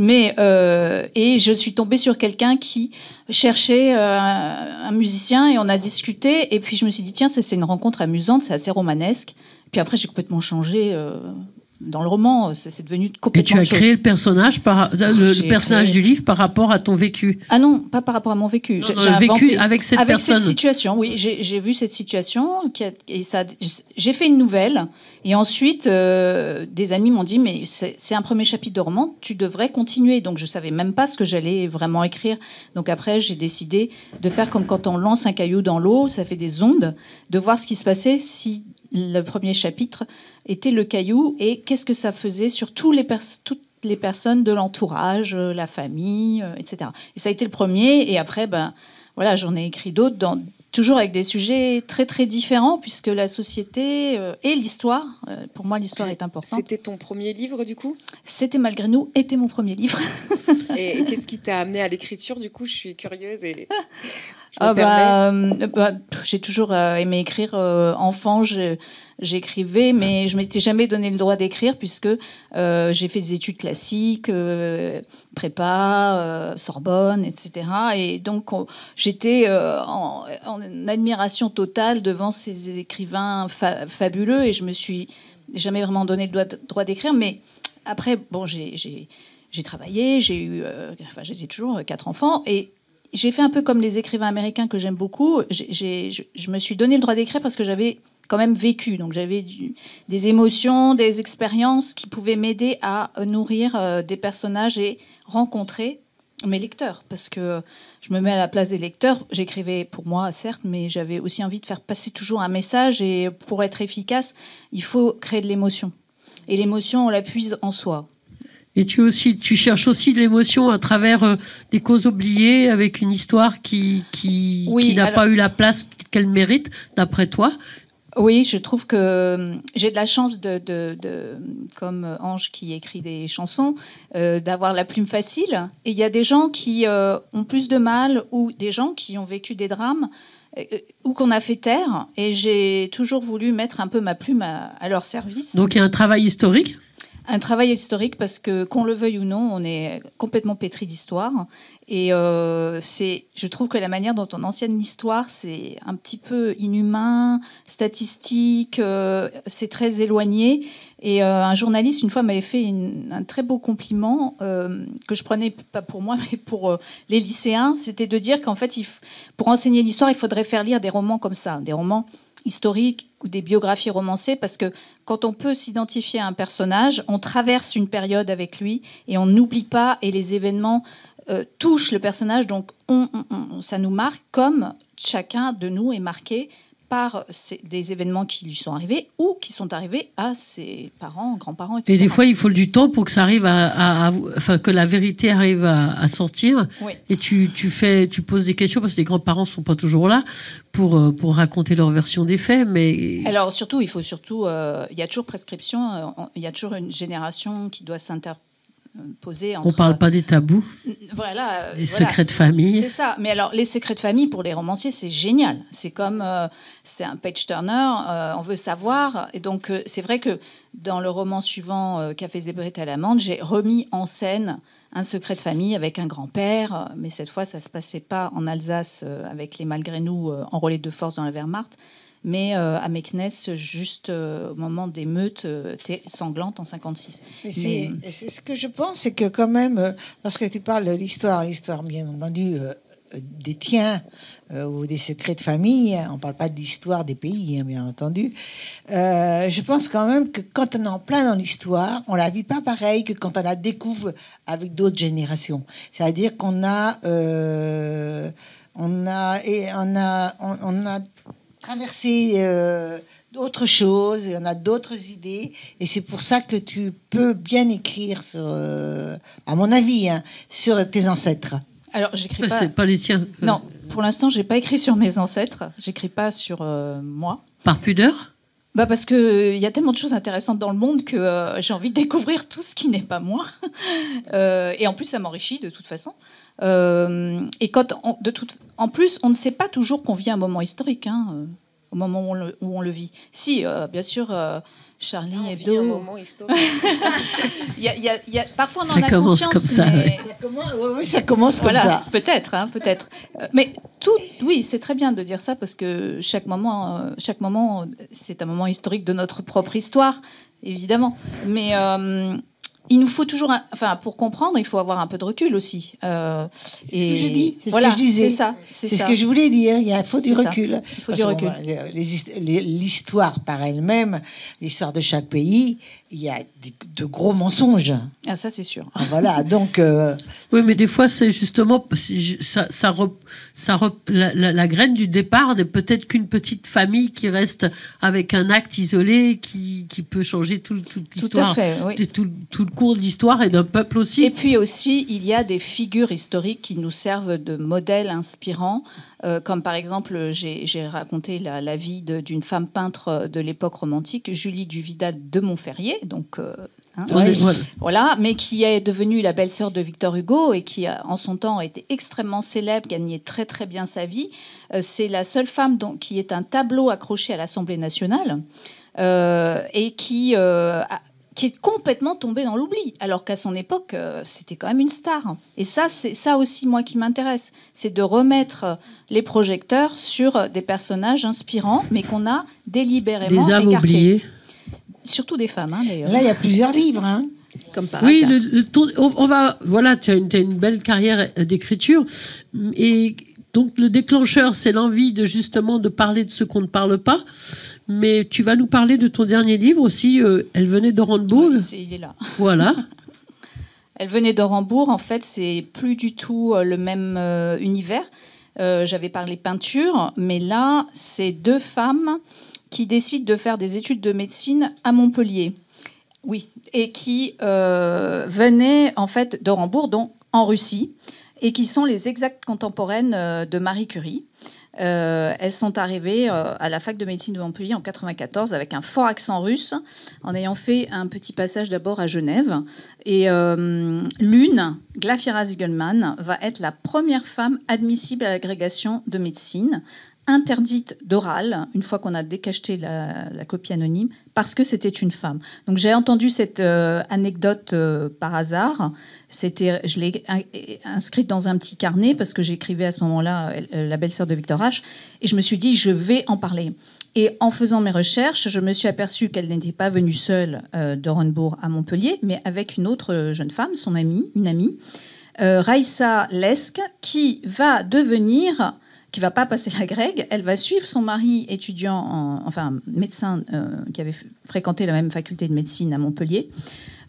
Mais euh, et je suis tombée sur quelqu'un qui cherchait euh, un, un musicien et on a discuté. Et puis je me suis dit tiens, c'est une rencontre amusante, c'est assez romanesque. Puis après, j'ai complètement changé. Euh, dans le roman, c'est devenu Et complètement tu as créé le personnage, par, le, personnage créé- du livre par rapport à ton vécu. Ah non, pas par rapport à mon vécu. J'ai vécu avec cette avec personne. cette situation, oui, j'ai vu cette situation qui a- et ça, j'ai fait une nouvelle et ensuite euh, des amis m'ont dit mais c'est c'est un premier chapitre de roman, tu devrais continuer. Donc je savais même pas ce que j'allais vraiment écrire. Donc après j'ai décidé de faire comme quand on lance un caillou dans l'eau, ça fait des ondes, de voir ce qui se passait si le premier chapitre était le caillou et qu'est-ce que ça faisait sur tous les toutes les personnes de l'entourage, euh, la famille, euh, etc. Et ça a été le premier. Et après, ben, voilà, j'en ai écrit d'autres, toujours avec des sujets très très différents, puisque la société euh, et l'histoire, euh, pour moi l'histoire est importante. C'était ton premier livre du coup? C'était malgré nous, était mon premier livre. Et, et qu'est-ce qui t'a amené à l'écriture? Du coup Je suis curieuse et Ah bah, euh, bah, j'ai toujours euh, aimé écrire. euh, enfant, j'écrivais, mais je m'étais jamais donné le droit d'écrire puisque euh, j'ai fait des études classiques, euh, prépa, Sorbonne, etc. Et donc on- j'étais en, en admiration totale devant ces écrivains fa- fabuleux et je me suis jamais vraiment donné le droit d'écrire, mais après, bon, j'ai travaillé, j'ai eu, euh, enfin, j'ai toujours quatre enfants, et j'ai fait un peu comme les écrivains américains que j'aime beaucoup. je, me suis donné le droit d'écrire parce que j'avais quand même vécu. Donc j'avais des émotions, des expériences qui pouvaient m'aider à nourrir euh, des personnages et rencontrer mes lecteurs. Parce que je me mets à la place des lecteurs. J'écrivais pour moi, certes, mais j'avais aussi envie de faire passer toujours un message. Et pour être efficace, il faut créer de l'émotion. Et l'émotion, on la puise en soi. Et tu, aussi, tu cherches aussi de l'émotion à travers euh, des causes oubliées, avec une histoire qui, qui, n'a pas eu la place qu'elle mérite, d'après toi. Oui, je trouve que euh, j'ai de la chance, de, comme Ange qui écrit des chansons, euh, d'avoir la plume facile. Et il y a des gens qui ont plus de mal ou des gens qui ont vécu des drames ou qu'on a fait taire. Et j'ai toujours voulu mettre un peu ma plume à leur service. Donc il y a un travail historique un travail historique parce que, qu'on le veuille ou non, on est complètement pétri d'histoire. Et euh, c'est, je trouve que la manière dont on enseigne l'histoire, c'est un petit peu inhumain, statistique, euh, c'est très éloigné. Et euh, un journaliste, une fois, m'avait fait un très beau compliment que je prenais pas pour moi, mais pour les lycéens. C'était de dire qu'en fait, pour enseigner l'histoire, il faudrait faire lire des romans comme ça, des romans historiques ou des biographies romancées, parce que quand on peut s'identifier à un personnage, on traverse une période avec lui et on n'oublie pas, et les événements euh, touchent le personnage, donc ça nous marque comme chacun de nous est marqué par des événements qui lui sont arrivés ou qui sont arrivés à ses parents, grands-parents, etc. Et des fois, il faut du temps pour que ça arrive à, enfin que la vérité arrive à, sortir. Et tu, tu, fais, tu poses des questions parce que les grands-parents sont pas toujours là pour euh, pour raconter leur version des faits. Mais alors surtout, il faut surtout, euh, il y a toujours prescription. Euh, il y a toujours une génération qui doit On ne parle pas des tabous, voilà, des secrets de famille. C'est ça. Mais alors, les secrets de famille, pour les romanciers, c'est génial. C'est comme, euh, c'est un page-turner, euh, on veut savoir. Et donc, euh, c'est vrai que dans le roman suivant, Café Zébret à l'amande, j'ai remis en scène un secret de famille avec un grand-père. Mais cette fois, ça ne se passait pas en Alsace avec les malgré nous enrôlés de force dans la Wehrmacht mais euh, à Meknes, juste euh, au moment des meutes euh, sanglantes en 56. C'est ce que je pense, c'est que quand même, lorsque tu parles de l'histoire, l'histoire bien entendu des tiens ou des secrets de famille, hein, on ne parle pas de l'histoire des pays, hein, bien entendu, je pense quand même que quand on est en plein dans l'histoire, on la vit pas pareil que quand on la découvre avec d'autres générations. C'est-à-dire qu'on a... on a, et on a, on a traverser euh, d'autres choses, et on a d'autres idées, et c'est pour ça que tu peux bien écrire, sur, euh, à mon avis, hein, sur tes ancêtres. Alors, j'écris pas. C'est pas les tiens. Non, pour l'instant, j'ai pas écrit sur mes ancêtres. J'écris pas sur euh, moi. Par pudeur? Bah parce qu'il y a tellement de choses intéressantes dans le monde que j'ai envie de découvrir tout ce qui n'est pas moi. et en plus, ça m'enrichit de toute façon. et quand, de toute, en plus, on ne sait pas toujours qu'on vit un moment historique. Hein au moment où on le, vit. Si, euh, bien sûr, euh, Charlie et Hebdo. un moment historique. il, y a, il, y a, parfois, on ça en a commence comme ça. Oui, ça commence comme ça. Peut-être, hein, peut-être. Euh, mais tout, oui, c'est très bien de dire ça parce que chaque moment, chaque moment, c'est un moment historique de notre propre histoire, évidemment. Mais il nous faut toujours, enfin, pour comprendre, il faut avoir un peu de recul aussi. Euh, c'est ce que j'ai dit, c'est ce que je disais. C'est ça, c'est ce que je voulais dire. Il faut du recul. Il faut du recul. L'histoire par elle-même, l'histoire de chaque pays, il y a de gros mensonges. Ah, ça, c'est sûr. Ah, voilà, donc. Euh, oui, mais des fois, c'est justement. Ça, ça, ça la, la, graine du départ n'est peut-être qu'une petite famille qui reste avec un acte isolé qui, qui peut changer tout, toute l'histoire. Tout, oui. tout, tout, le cours de l'histoire et d'un peuple aussi. Et puis aussi, il y a des figures historiques qui nous servent de modèles inspirants. Euh, comme par exemple, j'ai raconté la, la vie d'une femme peintre de l'époque romantique, Julie Duvidal de Montferrier donc euh, hein, voilà. mais qui est devenue la belle-sœur de Victor Hugo et qui, en son temps, a été extrêmement célèbre, gagnait très très bien sa vie. Euh, c'est la seule femme qui est un tableau accroché à l'Assemblée nationale euh, et qui qui est complètement tombée dans l'oubli, alors qu'à son époque, c'était quand même une star. Et ça, c'est ça aussi, moi, qui m'intéresse, c'est de remettre les projecteurs sur des personnages inspirants, mais qu'on a délibérément des âmes écartés. oubliées surtout des femmes, hein, d'ailleurs. Là, il y a plusieurs livres. Hein. Comme par oui, le, on, va. Voilà, tu as, une, belle carrière d'écriture. Et donc, le déclencheur, c'est l'envie de justement de parler de ce qu'on ne parle pas. Mais tu vas nous parler de ton dernier livre aussi. Euh, Elle venait d'Orenbourg. Oui, il est là. Voilà. Elle venait d'Orenbourg. En fait, c'est plus du tout euh, le même euh, univers. J'avais parlé peinture, mais là, c'est deux femmes qui décident de faire des études de médecine à Montpellier. Oui, et qui euh, venaient en fait d'Orenbourg, donc en Russie, et qui sont les exactes contemporaines euh, de Marie Curie. Euh, elles sont arrivées à la fac de médecine de Montpellier en 94 avec un fort accent russe, en ayant fait un petit passage d'abord à Genève. Et l'une, Glafira Ziegelman, va être la première femme admissible à l'agrégation de médecine interdite d'oral, une fois qu'on a décacheté la, copie anonyme, parce que c'était une femme. Donc j'ai entendu cette euh, anecdote euh, par hasard. C'était, je l'ai inscrite dans un petit carnet parce que j'écrivais à ce moment-là euh, La belle-sœur de Victor H. Et je me suis dit, je vais en parler. Et en faisant mes recherches, je me suis aperçue qu'elle n'était pas venue seule d'Orenbourg à Montpellier, mais avec une autre jeune femme, son amie, une amie, Raissa Lesk, qui va devenir qui va pas passer la grecque, elle va suivre son mari étudiant, enfin médecin euh, qui avait fréquenté la même faculté de médecine à Montpellier,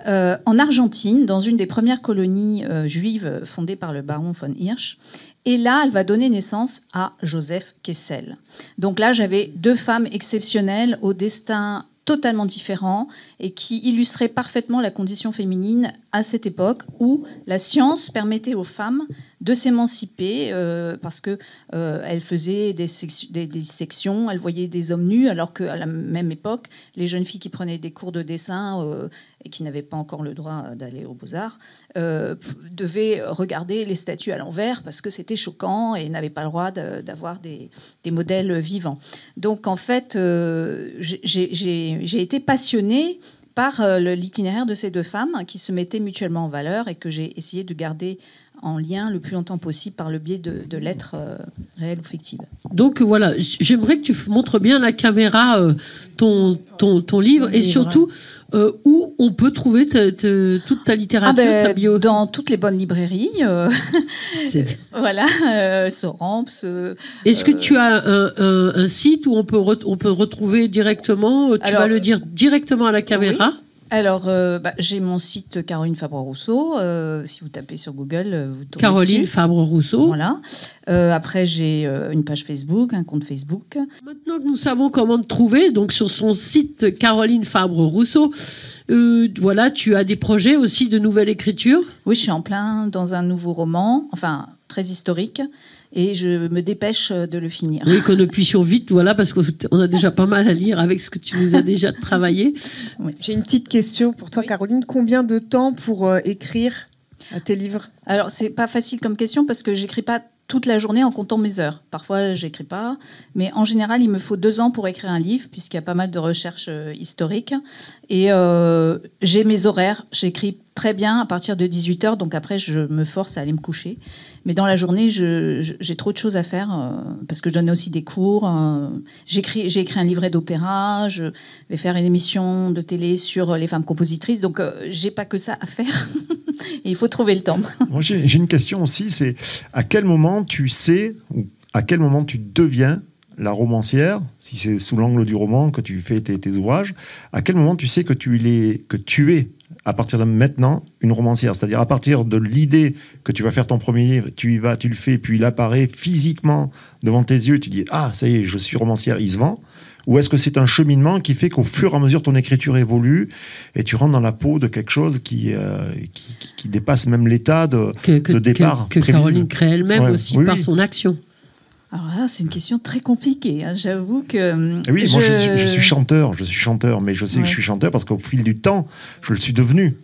euh, en Argentine, dans une des premières colonies euh, juives fondées par le baron von Hirsch. Et là, elle va donner naissance à Joseph Kessel. Donc là, j'avais deux femmes exceptionnelles au destin totalement différent et qui illustrait parfaitement la condition féminine à cette époque où la science permettait aux femmes de s'émanciper euh, parce que euh, elle faisait des, sections, elle voyait des hommes nus, alors qu'à la même époque, les jeunes filles qui prenaient des cours de dessin euh, et qui n'avaient pas encore le droit d'aller aux beaux-arts devaient regarder les statues à l'envers parce que c'était choquant et n'avaient pas le droit d'avoir des, des, modèles vivants. Donc en fait, j'ai été passionnée par l'itinéraire de ces deux femmes qui se mettaient mutuellement en valeur et que j'ai essayé de garder en lien le plus longtemps possible par le biais de, lettres euh, réelles ou fictives. Donc voilà, j'aimerais que tu montres bien la caméra euh, ton, ton, ton, livre et surtout euh, où on peut trouver toute ta littérature, ah ben, ta bio. Dans toutes les bonnes librairies. voilà, Soramps. Est-ce que tu as un, site où on peut, on peut retrouver directement Tu vas le dire directement à la caméra? Alors, euh, bah, j'ai mon site Caroline Fabre-Rousseau. Euh, si vous tapez sur Google, euh, vous tombez Caroline Fabre-Rousseau. Voilà. après, j'ai une page Facebook, un compte Facebook. Maintenant que nous savons comment te trouver, donc sur son site Caroline Fabre-Rousseau, voilà, tu as des projets aussi de nouvelle écriture? Oui, je suis en plein dans un nouveau roman, enfin très historique et je me dépêche de le finir. Oui, que nous puissions vite, voilà, parce qu'on a déjà pas mal à lire avec ce que tu nous as déjà travaillé. J'ai une petite question pour toi, Caroline. Combien de temps pour euh, écrire tes livres? Alors, c'est pas facile comme question parce que j'écris pas toute la journée en comptant mes heures. Parfois, j'écris pas, mais en général, il me faut deux ans pour écrire un livre, puisqu'il y a pas mal de recherches euh, historiques. Et euh, j'ai mes horaires. J'écris très bien à partir de 18 h donc après, je me force à aller me coucher. Mais dans la journée, j'ai trop de choses à faire euh, parce que je donne aussi des cours. j'ai écrit un livret d'opéra. Je vais faire une émission de télé sur les femmes compositrices. Donc, j'ai pas que ça à faire. Il faut trouver le temps. J'ai une question aussi. C'est à quel moment tu sais, ou à quel moment tu deviens la romancière, si c'est sous l'angle du roman que tu fais tes, ouvrages, à quel moment tu sais que tu, es, que tu es, à partir de maintenant, une romancière C'est-à-dire à partir de l'idée que tu vas faire ton premier livre, tu y vas, tu le fais, puis il apparaît physiquement devant tes yeux, tu dis Ah, ça y est, je suis romancière, il se vend. Ou est-ce que c'est un cheminement qui fait qu'au fur et à mesure ton écriture évolue et tu rentres dans la peau de quelque chose qui, euh, qui, dépasse même l'état de, départ Que, Caroline crée elle-même aussi par son action. Alors là, c'est une question très compliquée. Hein. J'avoue que. Oui, je... moi je suis, chanteur, je suis chanteur, mais je sais que je suis chanteur parce qu'au fil du temps, je le suis devenu,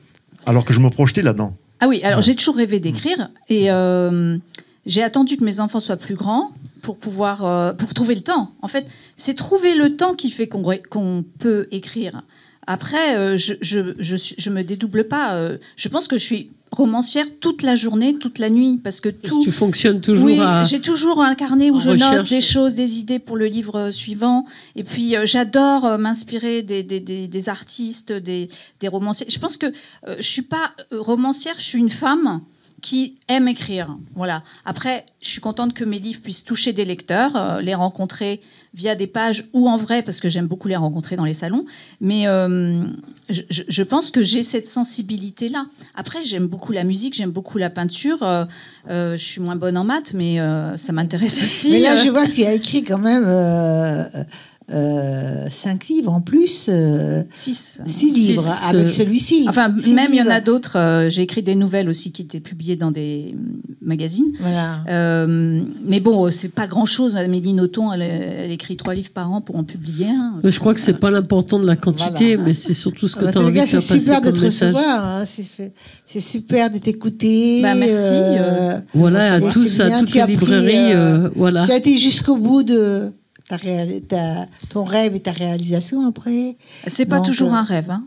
alors que je me projetais là-dedans. Ah oui, alors j'ai toujours rêvé d'écrire et euh, j'ai attendu que mes enfants soient plus grands pour pouvoir euh, pour trouver le temps. En fait, c'est trouver le temps qui fait qu'on peut écrire. Après, je, je, je, je, me dédouble pas. je pense que je suis romancière toute la journée, toute la nuit, parce que tout. Tu fonctionnes toujours. Oui, j'ai toujours un carnet où je note des choses, des idées pour le livre suivant. Et puis euh, j'adore euh, m'inspirer des, des, des, artistes, des, des, romanciers. Je pense que euh, je suis pas romancière, je suis une femme qui aime écrire. Voilà. Après, je suis contente que mes livres puissent toucher des lecteurs, les rencontrer via des pages ou en vrai, parce que j'aime beaucoup les rencontrer dans les salons. Mais euh, je, pense que j'ai cette sensibilité-là. Après, j'aime beaucoup la musique, j'aime beaucoup la peinture. Euh, euh, je suis moins bonne en maths, mais ça m'intéresse aussi. Mais là, je vois que tu as écrit quand même euh, cinq livres en plus. Euh, six. Six livres avec celui-ci. Enfin, même il y en a d'autres. Euh, j'ai écrit des nouvelles aussi qui étaient publiées dans des magazines. Voilà. mais bon, c'est pas grand-chose. Amélie Nothomb, elle, écrit trois livres par an pour en publier un. Je crois que c'est pas l'important de la quantité, mais c'est surtout ce que tu as envie de faire C'est super de te recevoir. Hein, c'est super de t'écouter. Bah, merci. voilà, à tous, à toutes les librairies. voilà. Tu as été jusqu'au bout de ta, ton rêve et ta réalisation après. C'est pas toujours euh, un rêve. Hein.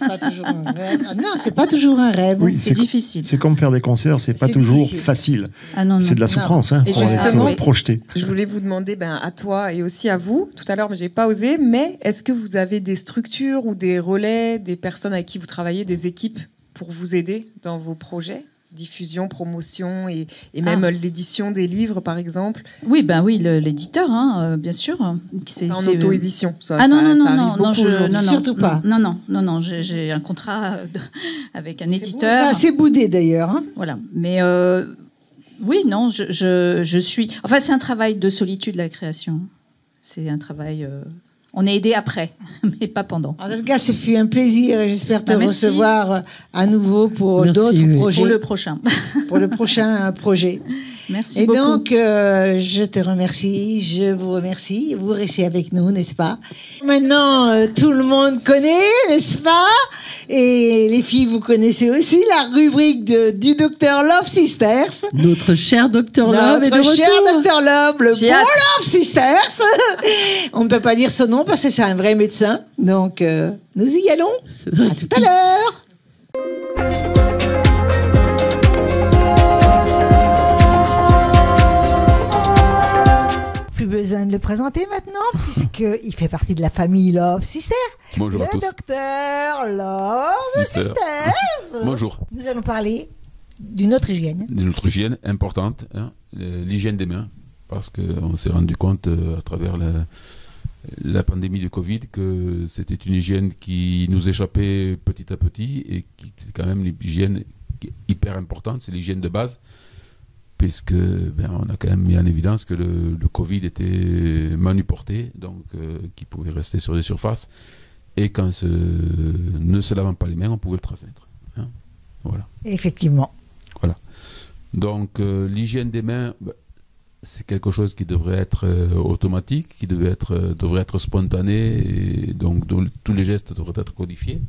pas toujours un rêve. Ah non, c'est pas toujours un rêve. c'est difficile. C'est comme faire des concerts, c'est pas toujours facile. Ah c'est de la souffrance. Hein, et justement, projeter. Je voulais vous demander ben, à toi et aussi à vous, tout à l'heure, mais j'ai pas osé, mais est-ce que vous avez des structures ou des relais, des personnes avec qui vous travaillez, des équipes pour vous aider dans vos projets? Diffusion, promotion et, même ah. l'édition des livres, par exemple Oui, ben oui, l'éditeur, hein, euh, bien sûr. en auto-édition, ça, ah non, non, non, non, non, non, surtout pas. Non, non, non, non, j'ai un contrat avec un éditeur. C'est assez boudé d'ailleurs. Hein. Voilà, mais euh, oui, non, je, je, je suis. Enfin, c'est un travail de solitude la création. C'est un travail. Euh, on est aidé après, mais pas pendant. En tout cas, ce fut un plaisir et j'espère te bah, recevoir à nouveau pour d'autres projets. Pour le prochain. pour le prochain projet. Merci et beaucoup. Et donc, euh, je te remercie, je vous remercie. Vous restez avec nous, n'est-ce pas? Maintenant, euh, tout le monde connaît, n'est-ce pas? Et les filles, vous connaissez aussi la rubrique du docteur Love Sisters. Notre cher docteur Love est de Notre cher docteur Love, le bon Love Sisters. On ne peut pas dire ce nom parce que c'est un vrai médecin. Donc, euh, nous y allons. À tout à l'heure. Besoin de le présenter maintenant, puisqu'il fait partie de la famille Love Sister. Bonjour le à tous. docteur Love Sisters. Bonjour. Nous allons parler d'une autre hygiène. D'une autre hygiène importante, hein, l'hygiène des mains. Parce qu'on s'est rendu compte euh, à travers la, la pandémie du Covid que c'était une hygiène qui nous échappait petit à petit et qui était quand même une hygiène hyper importante, c'est l'hygiène de base puisque ben, on a quand même mis en évidence que le, Covid était manuporté, donc euh, qui pouvait rester sur les surfaces, et qu'en ne se lavant pas les mains, on pouvait le transmettre. Hein. voilà. Effectivement. Voilà. Donc euh, l'hygiène des mains, ben, c'est quelque chose qui devrait être euh, automatique, qui devait être, devrait être spontané, et donc tous les gestes devraient être codifiés.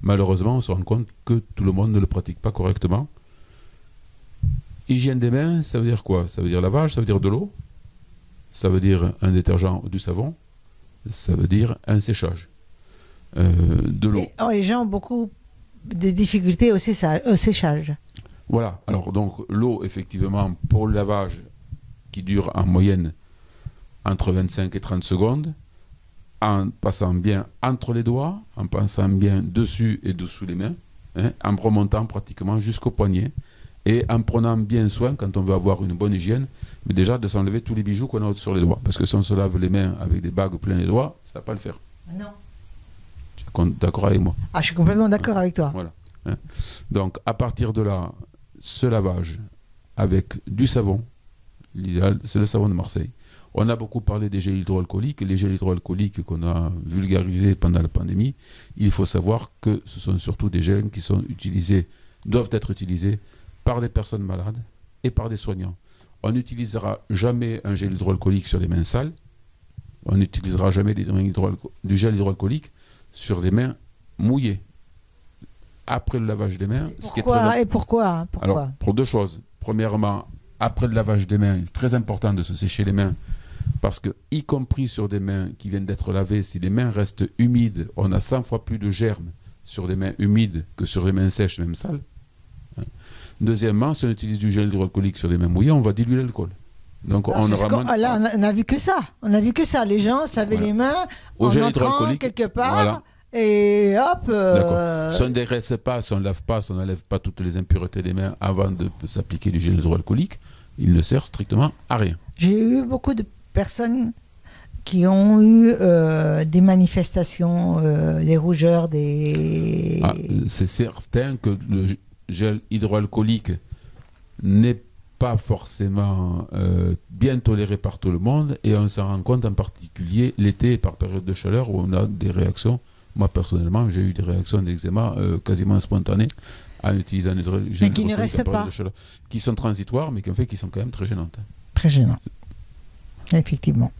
Malheureusement, on se rend compte que tout le monde ne le pratique pas correctement. Hygiène des mains, ça veut dire quoi? Ça veut dire lavage, ça veut dire de l'eau, ça veut dire un détergent ou du savon, ça veut dire un séchage. Euh, de l'eau. Oh, les gens ont beaucoup de difficultés au séchage. Voilà, alors donc l'eau, effectivement, pour le lavage, qui dure en moyenne entre 25 et 30 secondes, en passant bien entre les doigts, en passant bien dessus et dessous les mains, hein, en remontant pratiquement jusqu'au poignet et en prenant bien soin, quand on veut avoir une bonne hygiène, mais déjà de s'enlever tous les bijoux qu'on a sur les doigts. Parce que si on se lave les mains avec des bagues plein les doigts, ça ne va pas le faire. Non. Tu es d'accord avec moi? Ah, je suis complètement d'accord avec toi. Voilà. Hein. Donc, à partir de là, ce lavage avec du savon, l'idéal, c'est le savon de Marseille. On a beaucoup parlé des gels hydroalcooliques. Les gels hydroalcooliques qu'on a vulgarisés pendant la pandémie, il faut savoir que ce sont surtout des gels qui sont utilisés, doivent être utilisés par des personnes malades et par des soignants. On n'utilisera jamais un gel hydroalcoolique sur les mains sales. On n'utilisera jamais du gel hydroalcoolique sur les mains mouillées. Après le lavage des mains, ce qui est très et pourquoi, pourquoi? Alors, pour deux choses. Premièrement, après le lavage des mains, il est très important de se sécher les mains Parce que, y compris sur des mains qui viennent d'être lavées, si les mains restent humides, on a 100 fois plus de germes sur les mains humides que sur les mains sèches, même sales. Deuxièmement, si on utilise du gel hydroalcoolique sur les mains mouillées, on va diluer l'alcool. Donc on, aura là, on a, vu que ça. On a vu que ça. Les gens se lavaient les mains en entrant quelque part. Et hop. Euh... Si on ne dégraisse pas, si on ne lave pas, si on n'enlève pas toutes les impuretés des mains avant de s'appliquer du gel hydroalcoolique, il ne sert strictement à rien. J'ai eu beaucoup de personnes qui ont eu euh, des manifestations, euh, des rougeurs, des... Ah, c'est certain que le gel hydroalcoolique n'est pas forcément euh, bien toléré par tout le monde et on s'en rend compte en particulier l'été par période de chaleur où on a des réactions. Moi personnellement, j'ai eu des réactions d'eczéma quasiment spontanées en utilisant des gel qui ne restent pas. qui sont transitoires mais qui, en fait, qui sont quand même très gênantes. Très gênantes effectivement.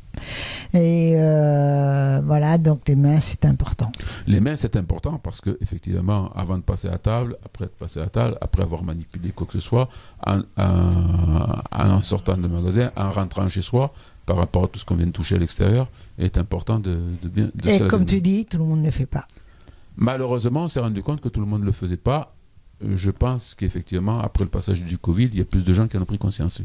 Et euh, voilà, donc les mains, c'est important. Les mains, c'est important parce que, effectivement, avant de passer à table, après de passer à table, après avoir manipulé quoi que ce soit, en, en, sortant de magasin, en rentrant chez soi, par rapport à tout ce qu'on vient de toucher à l'extérieur, est important de, de bien. De Et comme tu dis, tout le monde ne le fait pas. Malheureusement, on s'est rendu compte que tout le monde ne le faisait pas. Euh, je pense qu'effectivement, après le passage du Covid, il y a plus de gens qui en ont pris conscience.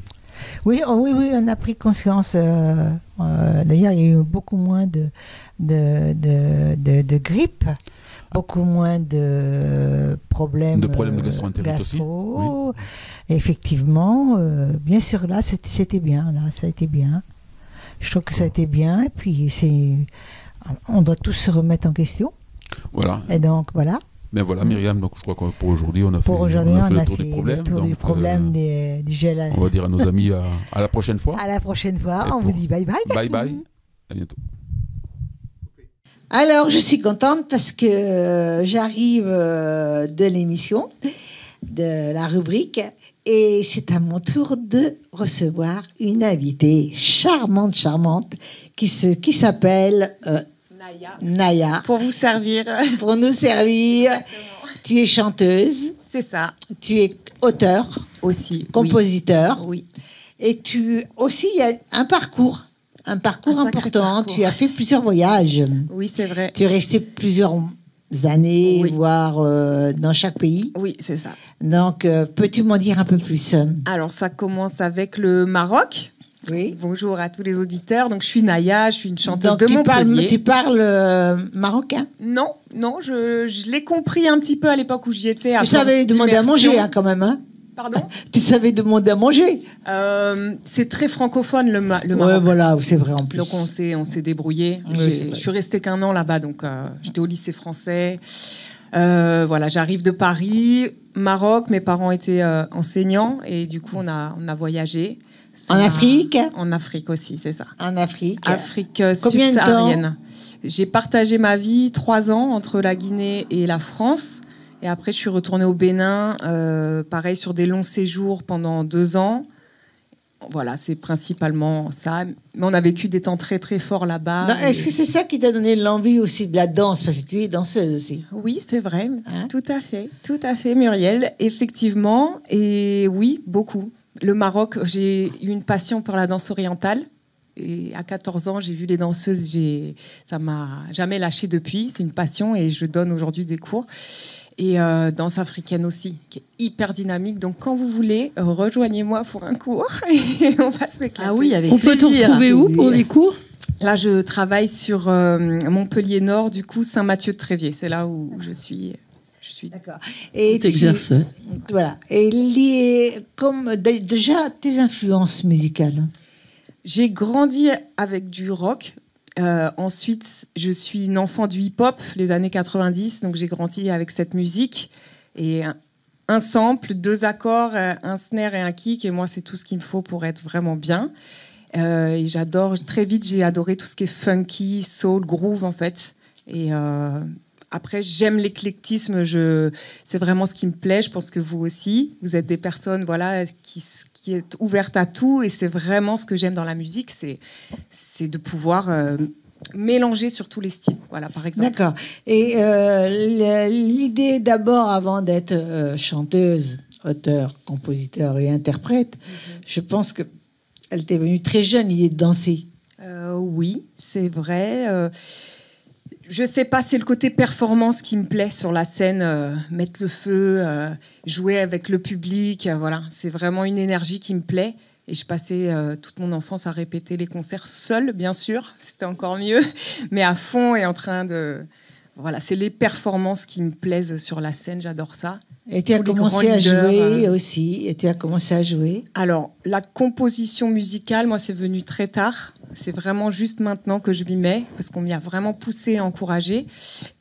Oui, oh oui, oui, on a pris conscience. Euh, euh, d'ailleurs, il y a eu beaucoup moins de, de, de, de, grippe, beaucoup moins de problèmes. De problèmes de gastroentérite aussi. Effectivement, euh, bien sûr, là, c'était bien. Là, ça a été bien. Je trouve que ça a été bien. Et puis, c'est, on doit tous se remettre en question. Voilà. Et donc, voilà. Mais voilà, Myriam, donc je crois que pour aujourd'hui, on a fait, on a fait le tour, du problème, le tour du gel. On va dire à nos amis à, la prochaine fois. À la prochaine fois. on vous dit bye bye. Bye bye. À bientôt. Alors, je suis contente parce que euh, j'arrive euh, de l'émission, de la rubrique, et c'est à mon tour de recevoir une invitée charmante, charmante, qui s'appelle qui Naya. Pour vous servir. Pour nous servir. Tu es chanteuse. C'est ça. Tu es auteur. Aussi. Compositeur. Oui. Et tu aussi, il y a un parcours. Un parcours important. Tu as fait plusieurs voyages. Oui, c'est vrai. Tu es resté plusieurs années, voire euh, dans chaque pays. Oui, c'est ça. Donc, euh, peux-tu m'en dire un peu plus? Alors, ça commence avec le Maroc. Oui. Bonjour à tous les auditeurs. Donc, je suis Naya, je suis une chanteuse de tu Montpellier. tu parles euh, marocain? Non, non, je, je l'ai compris un petit peu à l'époque où j'y étais. Tu savais demander à manger hein, quand même, hein? Pardon? Tu savais demander à manger? Euh, C'est très francophone le, le Maroc. Ouais, voilà, c'est vrai en plus. Donc on s'est on s'est débrouillé. je suis restée qu'un an là-bas, donc euh, j'étais au lycée français. voilà, j'arrive de Paris, Maroc. Mes parents étaient enseignants et du coup on a on a voyagé. En Afrique En Afrique aussi, c'est ça. En Afrique Afrique subsaharienne. J'ai partagé ma vie trois ans entre la Guinée et la France. Et après, je suis retournée au Bénin, euh, pareil, sur des longs séjours pendant deux ans. Voilà, c'est principalement ça. Mais on a vécu des temps très, très forts là-bas. Est-ce que c'est ça qui t'a donné l'envie aussi de la danse? Parce que tu es danseuse aussi. Oui, c'est vrai. Hein? Tout à fait. Tout à fait, Muriel. Effectivement. Et oui, beaucoup le Maroc, j'ai eu une passion pour la danse orientale. Et à 14 ans, j'ai vu les danseuses, ça m'a jamais lâché depuis. C'est une passion et je donne aujourd'hui des cours. Et euh, danse africaine aussi, qui est hyper dynamique. Donc quand vous voulez, rejoignez-moi pour un cours et on va s'éclater. Ah oui, avec on plaisir. On peut te retrouver où pour des cours? Là, je travaille sur euh, Montpellier Nord, du coup, Saint-Mathieu de Tréviers. C'est là où je suis je suis d'accord. Et tu exerces. Voilà. Et comme déjà tes influences musicales. J'ai grandi avec du rock. Euh, ensuite, je suis une enfant du hip-hop, les années 90, donc j'ai grandi avec cette musique et un, sample, deux accords, euh, un snare et un kick, et moi c'est tout ce qu'il me faut pour être vraiment bien. Euh, et j'adore, très vite j'ai adoré tout ce qui est funky, soul, groove en fait. Et après, j'aime l'éclectisme. Je, c'est vraiment ce qui me plaît. Je pense que vous aussi, vous êtes des personnes, voilà, qui, qui est ouverte à tout. Et c'est vraiment ce que j'aime dans la musique, c'est, c'est de pouvoir euh, mélanger sur tous les styles. Voilà, par exemple. D'accord. Et euh, l'idée d'abord, avant d'être euh, chanteuse, auteur, compositeur et interprète, mhm. je pense que elle était venue très jeune, l'idée de danser. Oui, c'est vrai. Je sais pas, c'est le côté performance qui me plaît sur la scène, mettre le feu, jouer avec le public. voilà, c'est vraiment une énergie qui me plaît. Et je passais euh, toute mon enfance à répéter les concerts seul, bien sûr, c'était encore mieux, mais à fond et en train de. Voilà, c'est les performances qui me plaisent sur la scène, j'adore ça. Et tu as commencé à jouer euh, aussi Et tu as commencé à jouer Alors, la composition musicale, moi, c'est venu très tard. C'est vraiment juste maintenant que je m'y mets, parce qu'on m'y a vraiment poussé, encouragé.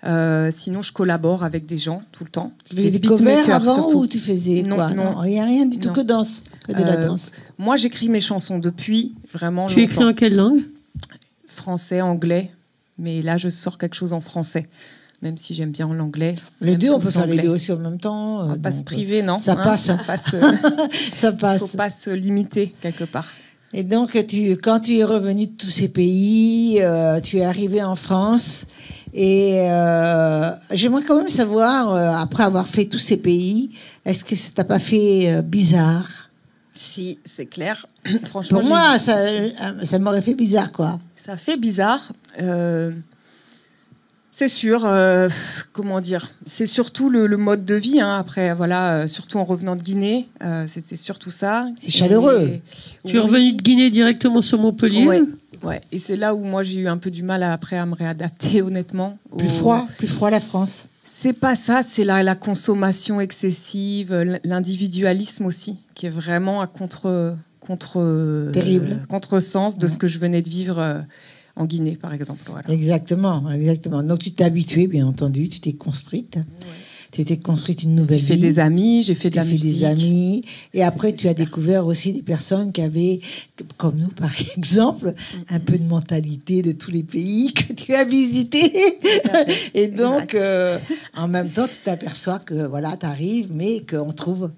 Euh, sinon, je collabore avec des gens tout le temps. Tu faisais des, covers avant surtout. ou tu faisais non, quoi? non, rien, rien du tout que danse, que de la danse. Moi, j'écris mes chansons depuis vraiment Tu écris en quelle langue? Français, anglais. Mais là, je sors quelque chose en français, même si j'aime bien l'anglais. Les deux, on peut faire les deux aussi en même temps. On va pas se priver, non Ça hein passe. Ça passe. ça passe. faut pas se limiter quelque part. Et donc, tu, quand tu es revenu de tous ces pays, euh, tu es arrivé en France. Et euh, j'aimerais quand même savoir, euh, après avoir fait tous ces pays, est-ce que ça t'a pas fait bizarre? Si, c'est clair. Franchement, pour moi, ça, ça m'aurait fait bizarre, quoi. Ça fait bizarre. Euh, c'est sûr. Euh, comment dire C'est surtout le, mode de vie. Hein, après, voilà, euh, surtout en revenant de Guinée, c'était surtout ça. C'est chaleureux. tu es revenu de Guinée directement sur Montpellier? Ouais. ouais. Et c'est là où moi j'ai eu un peu du mal après à me réadapter, honnêtement. Plus froid, plus froid la France. C'est pas ça, c'est la, la, consommation excessive, l'individualisme aussi, qui est vraiment à contre, contre, Terrible. Euh, sens de ce que je venais de vivre euh, en Guinée, par exemple. Exactement, exactement. Donc tu t'es habituée, bien entendu, tu t'es construite. Tu t'es construite une nouvelle vie. J'ai fait des amis, j'ai fait de la fait musique. des amis. Et après, tu as découvert aussi des personnes qui avaient, comme nous par exemple, un peu de mentalité de tous les pays que tu as visités. Et donc, euh, en même temps, tu t'aperçois que voilà, tu arrives, mais qu'on trouve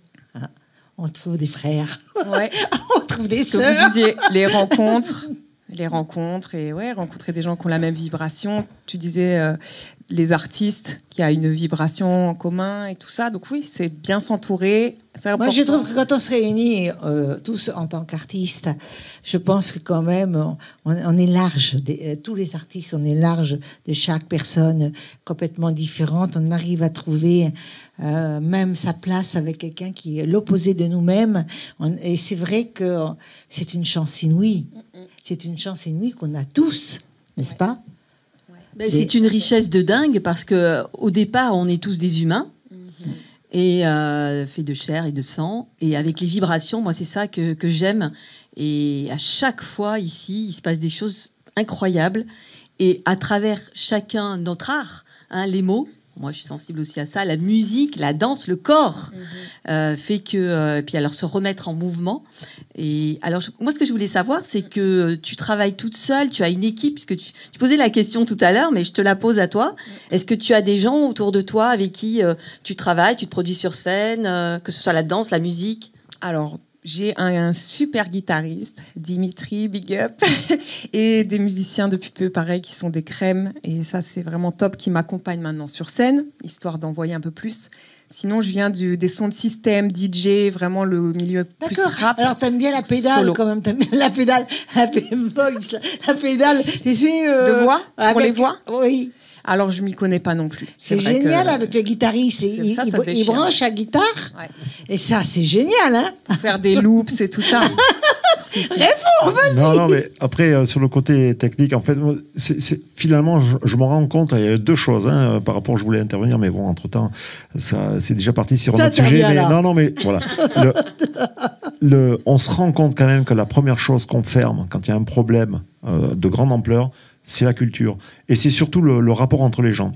on trouve des frères. Ouais. on trouve des sœurs. Vous disiez, les rencontres, les rencontres et ouais, rencontrer des gens qui ont la même vibration. Tu disais euh, les artistes qui a une vibration en commun et tout ça. Donc oui, c'est bien s'entourer. Moi, je trouve que quand on se réunit euh, tous en tant qu'artistes, je pense que quand même, on, est large. Euh, tous les artistes, on est large de chaque personne complètement différente. On arrive à trouver euh, même sa place avec quelqu'un qui est l'opposé de nous-mêmes. Et c'est vrai que c'est une chance inouïe. C'est une chance inouïe qu'on a tous, n'est-ce pas? Ben, c'est une richesse de dingue parce que au départ, on est tous des humains mhm. et euh, fait de chair et de sang. Et avec les vibrations, moi, c'est ça que, que j'aime. Et à chaque fois ici, il se passe des choses incroyables. Et à travers chacun notre art, hein, les mots, moi je suis sensible aussi à ça, la musique, la danse, le corps mhm. euh, fait que, euh, puis alors se remettre en mouvement. Et alors moi ce que je voulais savoir, c'est que tu travailles toute seule, tu as une équipe, puisque tu, tu posais la question tout à l'heure, mais je te la pose à toi. Est-ce que tu as des gens autour de toi avec qui euh, tu travailles, tu te produis sur scène, que ce soit la danse, la musique? Alors j'ai un, super guitariste, Dimitri, big up, et des musiciens depuis peu, pareil, qui sont des crèmes. Et ça, c'est vraiment top, qui m'accompagnent maintenant sur scène, histoire d'envoyer un peu plus. Sinon, je viens du, des sons de système, DJ, vraiment le milieu plus rap. Alors, t'aimes bien la pédale quand même, t'aimes bien la pédale, la, la pédale, tu sais, euh, De voix? Pour les voix? Oui. Alors, je m'y connais pas non plus. C'est génial avec le guitariste. Il, il, branche la guitare. Et ça, c'est génial. Hein Faire des loops et tout ça. Non, non, mais après, euh, sur le côté technique, en fait, c'est, finalement, je, me rends compte, il y a deux choses hein, par rapport, je voulais intervenir, mais bon, entre-temps, ça, c'est déjà parti sur un autre sujet. Mais, non, non, mais voilà. le, on se rend compte quand même que la première chose qu'on ferme quand il y a un problème euh, de grande ampleur, c'est la culture. Et c'est surtout le, rapport entre les gens.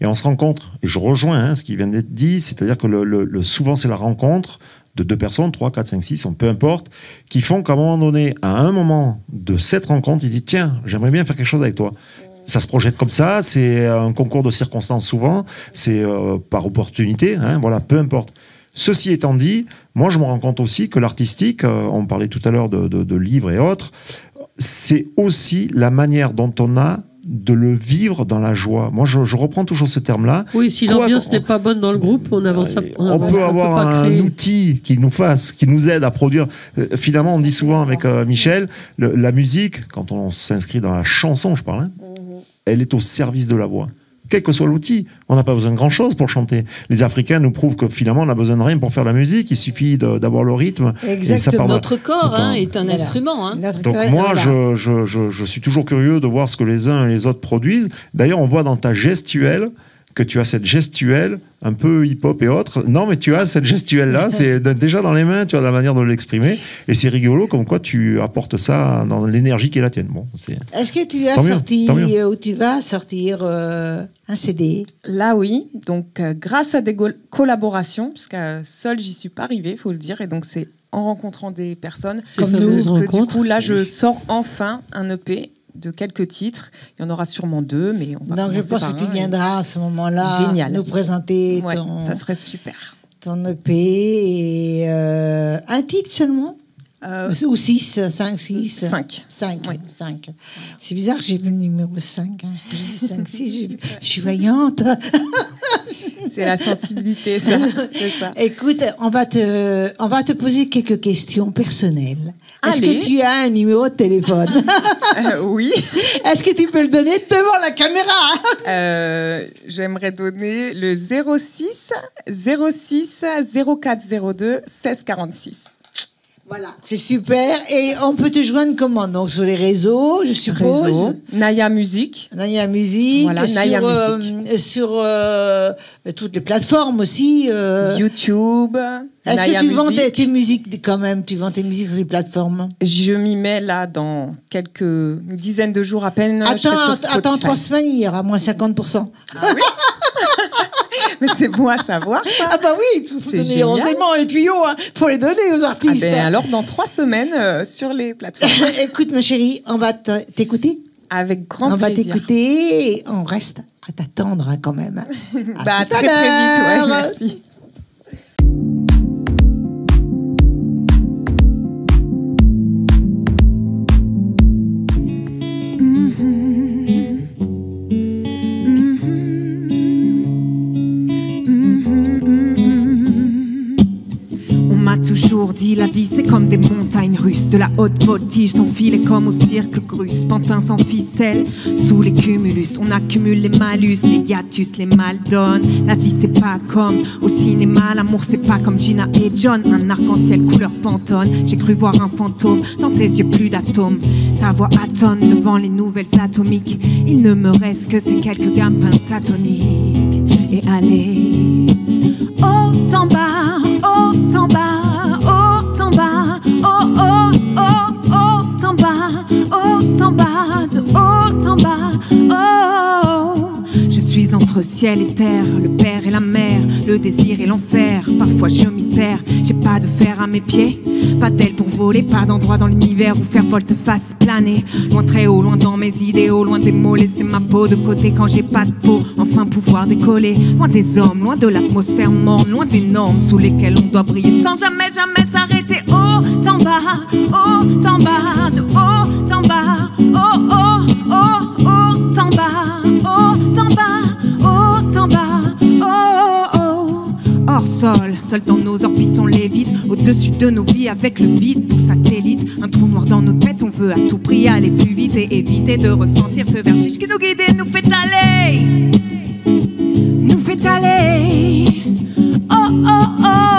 Et on se rencontre, et je rejoins hein, ce qui vient d'être dit, c'est-à-dire que le, souvent c'est la rencontre de deux personnes, trois, quatre, cinq, six, peu importe, qui font qu'à un moment donné, à un moment de cette rencontre, il dit tiens, j'aimerais bien faire quelque chose avec toi. Ça se projette comme ça, c'est un concours de circonstances souvent, c'est euh, par opportunité, hein, voilà, peu importe. Ceci étant dit, moi je me rends compte aussi que l'artistique, euh, on parlait tout à l'heure de livres et autres, c'est aussi la manière dont on a de le vivre dans la joie. Moi, je, reprends toujours ce terme-là. Oui, si l'ambiance n'est pas bonne dans le groupe, on avance. On, on peut avoir un outil qui nous fasse, qui nous aide à produire. Euh, finalement, on dit souvent avec euh, Michel, la musique, quand on s'inscrit dans la chanson, je parle, hein, mhm. elle est au service de la voix quel que soit l'outil. On n'a pas besoin de grand-chose pour chanter. Les Africains nous prouvent que finalement, on n'a besoin de rien pour faire la musique. Il suffit d'avoir le rythme. Exactement. Notre corps hein, est un instrument. Hein. Donc moi, je, je, je, je, suis toujours curieux de voir ce que les uns et les autres produisent. D'ailleurs, on voit dans ta gestuelle que tu as cette gestuelle un peu hip-hop et autres. Non, mais tu as cette gestuelle-là, c'est déjà dans les mains, tu as la manière de l'exprimer. Et c'est rigolo comme quoi tu apportes ça dans l'énergie qui est la tienne. Bon, Est-ce que tu as sorti ou tu vas sortir euh, un CD Là, oui. Donc, euh, grâce à des collaborations, parce que seul, j'y suis pas arrivée, il faut le dire. Et donc, c'est en rencontrant des personnes comme nous que du coup, là, je sors enfin un EP de quelques titres. Il y en aura sûrement deux, mais on va Donc je pense que tu viendras à ce moment-là nous présenter ton... ça serait super. Ton EP et euh, un titre seulement? Euh, Ou 6, 5, 6 5. 5, 5. C'est bizarre, j'ai vu le numéro 5. Hein. J'ai dit 5, 6, je suis voyante. C'est la sensibilité, ça. ça. Écoute, on va, te, on va te poser quelques questions personnelles. Est-ce que tu as un numéro de téléphone? Euh, Oui. Est-ce que tu peux le donner devant la caméra? Euh, J'aimerais donner le 06 06 0402 1646. Voilà, c'est super. Et on peut te joindre comment Donc sur les réseaux, je suppose? Naya Musique. Naya Musique. Voilà, sur, Naya euh, Musique. sur euh, toutes les plateformes aussi. Euh. YouTube. Est-ce que tu vends tes, musiques quand même? Tu vends tes musiques sur les plateformes? Je m'y mets là dans quelques dizaines de jours à peine. Attends, attends trois semaines, il y aura moins 50%. Ah oui? Mais c'est bon à savoir. Ah bah oui, il faut donner les renseignements, les tuyaux, hein, faut les donner aux artistes. Ah ben, alors dans trois semaines euh, sur les plateformes. Écoute ma chérie, on va t'écouter. Avec grand plaisir. On va t'écouter, on reste à t'attendre hein, quand même. bah très très vite, ouais, merci. Des montagnes russes De la haute voltige sans fil comme au cirque grus Pantin sans ficelle sous les cumulus On accumule les malus, les hiatus, les mal donnes La vie c'est pas comme au cinéma L'amour c'est pas comme Gina et John. Un arc-en-ciel couleur pantone J'ai cru voir un fantôme. Dans tes yeux plus d'atomes Ta voix atone devant les nouvelles atomiques. Il ne me reste que ces quelques gammes pentatoniques. Et allez, haut en bas, haut en bas ciel et terre, le père et la mère, le désir et l'enfer. Parfois je m'y perds, j'ai pas de fer à mes pieds, pas d'aile pour voler, pas d'endroit dans l'univers où faire volte-face planer. Loin très haut, loin dans mes idéaux, loin des mots, laisser ma peau de côté quand j'ai pas de peau. Enfin pouvoir décoller, loin des hommes, loin de l'atmosphère morne, loin des normes sous lesquelles on doit briller sans jamais, jamais s'arrêter. Haut en bas, haut en bas, de haut en bas, sol, seul dans nos orbites on lévite, au-dessus de nos vies avec le vide pour satellite, un trou noir dans nos têtes, on veut à tout prix aller plus vite et éviter de ressentir ce vertige qui nous guide et nous fait aller, nous fait aller, oh oh oh oh,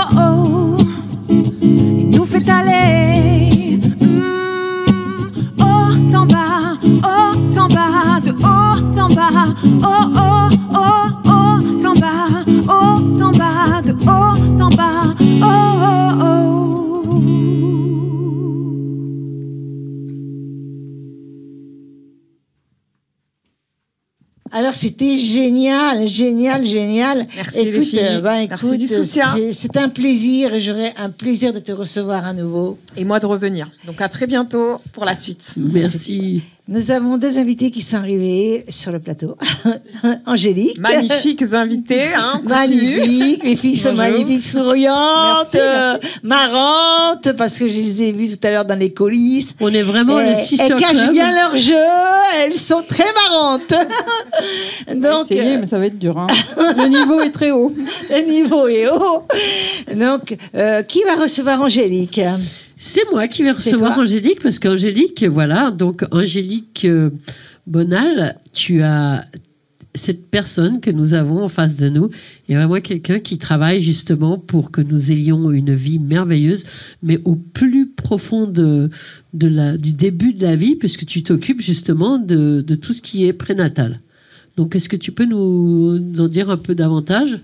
Alors c'était génial, génial, génial. Merci écoute, euh, bah, écoute, du soutien. C'est un plaisir et j'aurai un plaisir de te recevoir à nouveau. Et moi de revenir. Donc à très bientôt pour la suite. Merci. Nous avons deux invités qui sont arrivés sur le plateau. Angélique. Magnifiques invités. Hein, Magnifiques. Les filles sont magnifiques, souriantes, marrantes, parce que je les ai vues tout à l'heure dans les coulisses. On est vraiment le sister Elles cachent bien leur jeu. Elles sont très marrantes. Donc, Essayez, euh, mais ça va être dur. Hein. le niveau est très haut. Le niveau est haut. Donc, euh, qui va recevoir Angélique? C'est moi qui vais recevoir Angélique parce qu'Angélique, voilà, donc Angélique euh, Bonal, tu as cette personne que nous avons en face de nous. Est vraiment quelqu'un qui travaille justement pour que nous ayons une vie merveilleuse, mais au plus profond de, la, du début de la vie, puisque tu t'occupes justement de, de, tout ce qui est prénatal. Donc, est-ce que tu peux nous en dire un peu davantage?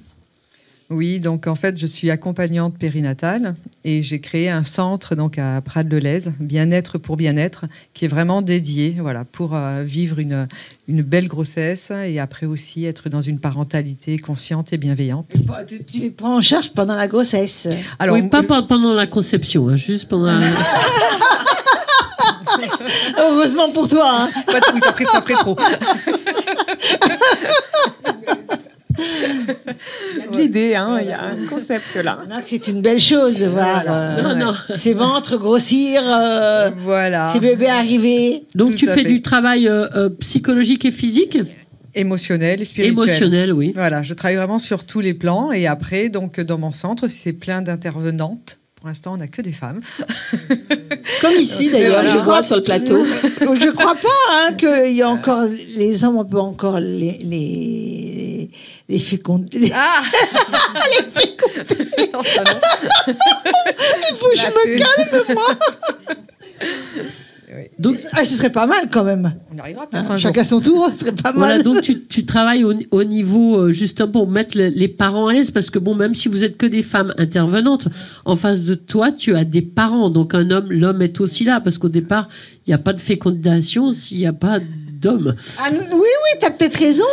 Oui, donc en fait, je suis accompagnante périnatale et j'ai créé un centre donc à Prades-le-Lez, Bien-être pour bien-être, qui est vraiment dédié voilà, pour euh, vivre une, une belle grossesse et après aussi être dans une parentalité consciente et bienveillante. Tu, les prends en charge pendant la grossesse Alors, Oui, pas pendant la conception, hein, juste pendant la... Heureusement pour toi. Hein. ça, ferait, ça ferait trop. l'idée, hein, il y a un concept là. C'est une belle chose de voir euh, ces ventres grossir, euh, voilà. ces bébés arriver. Donc tu fais du travail euh, psychologique et physique émotionnel et spirituel. Émotionnel, oui. Voilà, je travaille vraiment sur tous les plans et après, donc dans mon centre, c'est plein d'intervenantes pour l'instant, on n'a que des femmes. Comme ici, d'ailleurs, je vois sur le plateau. je ne crois pas hein, qu'il y a encore les hommes, on peut encore les les les féconder. Ah les féconder. Il faut que je me calme moi. Donc, ah, ce serait pas mal quand même. On arrivera peut-être hein, Chacun son tour, ce serait pas voilà, mal. donc tu, tu travailles au, au, niveau euh, justement pour mettre les parents à l'aise parce que bon, même si vous êtes que des femmes intervenantes, en face de toi, tu as des parents. Donc un homme, l'homme est aussi là parce qu'au départ, il n'y a pas de fécondation s'il n'y a pas ah, oui, oui, tu as peut-être raison.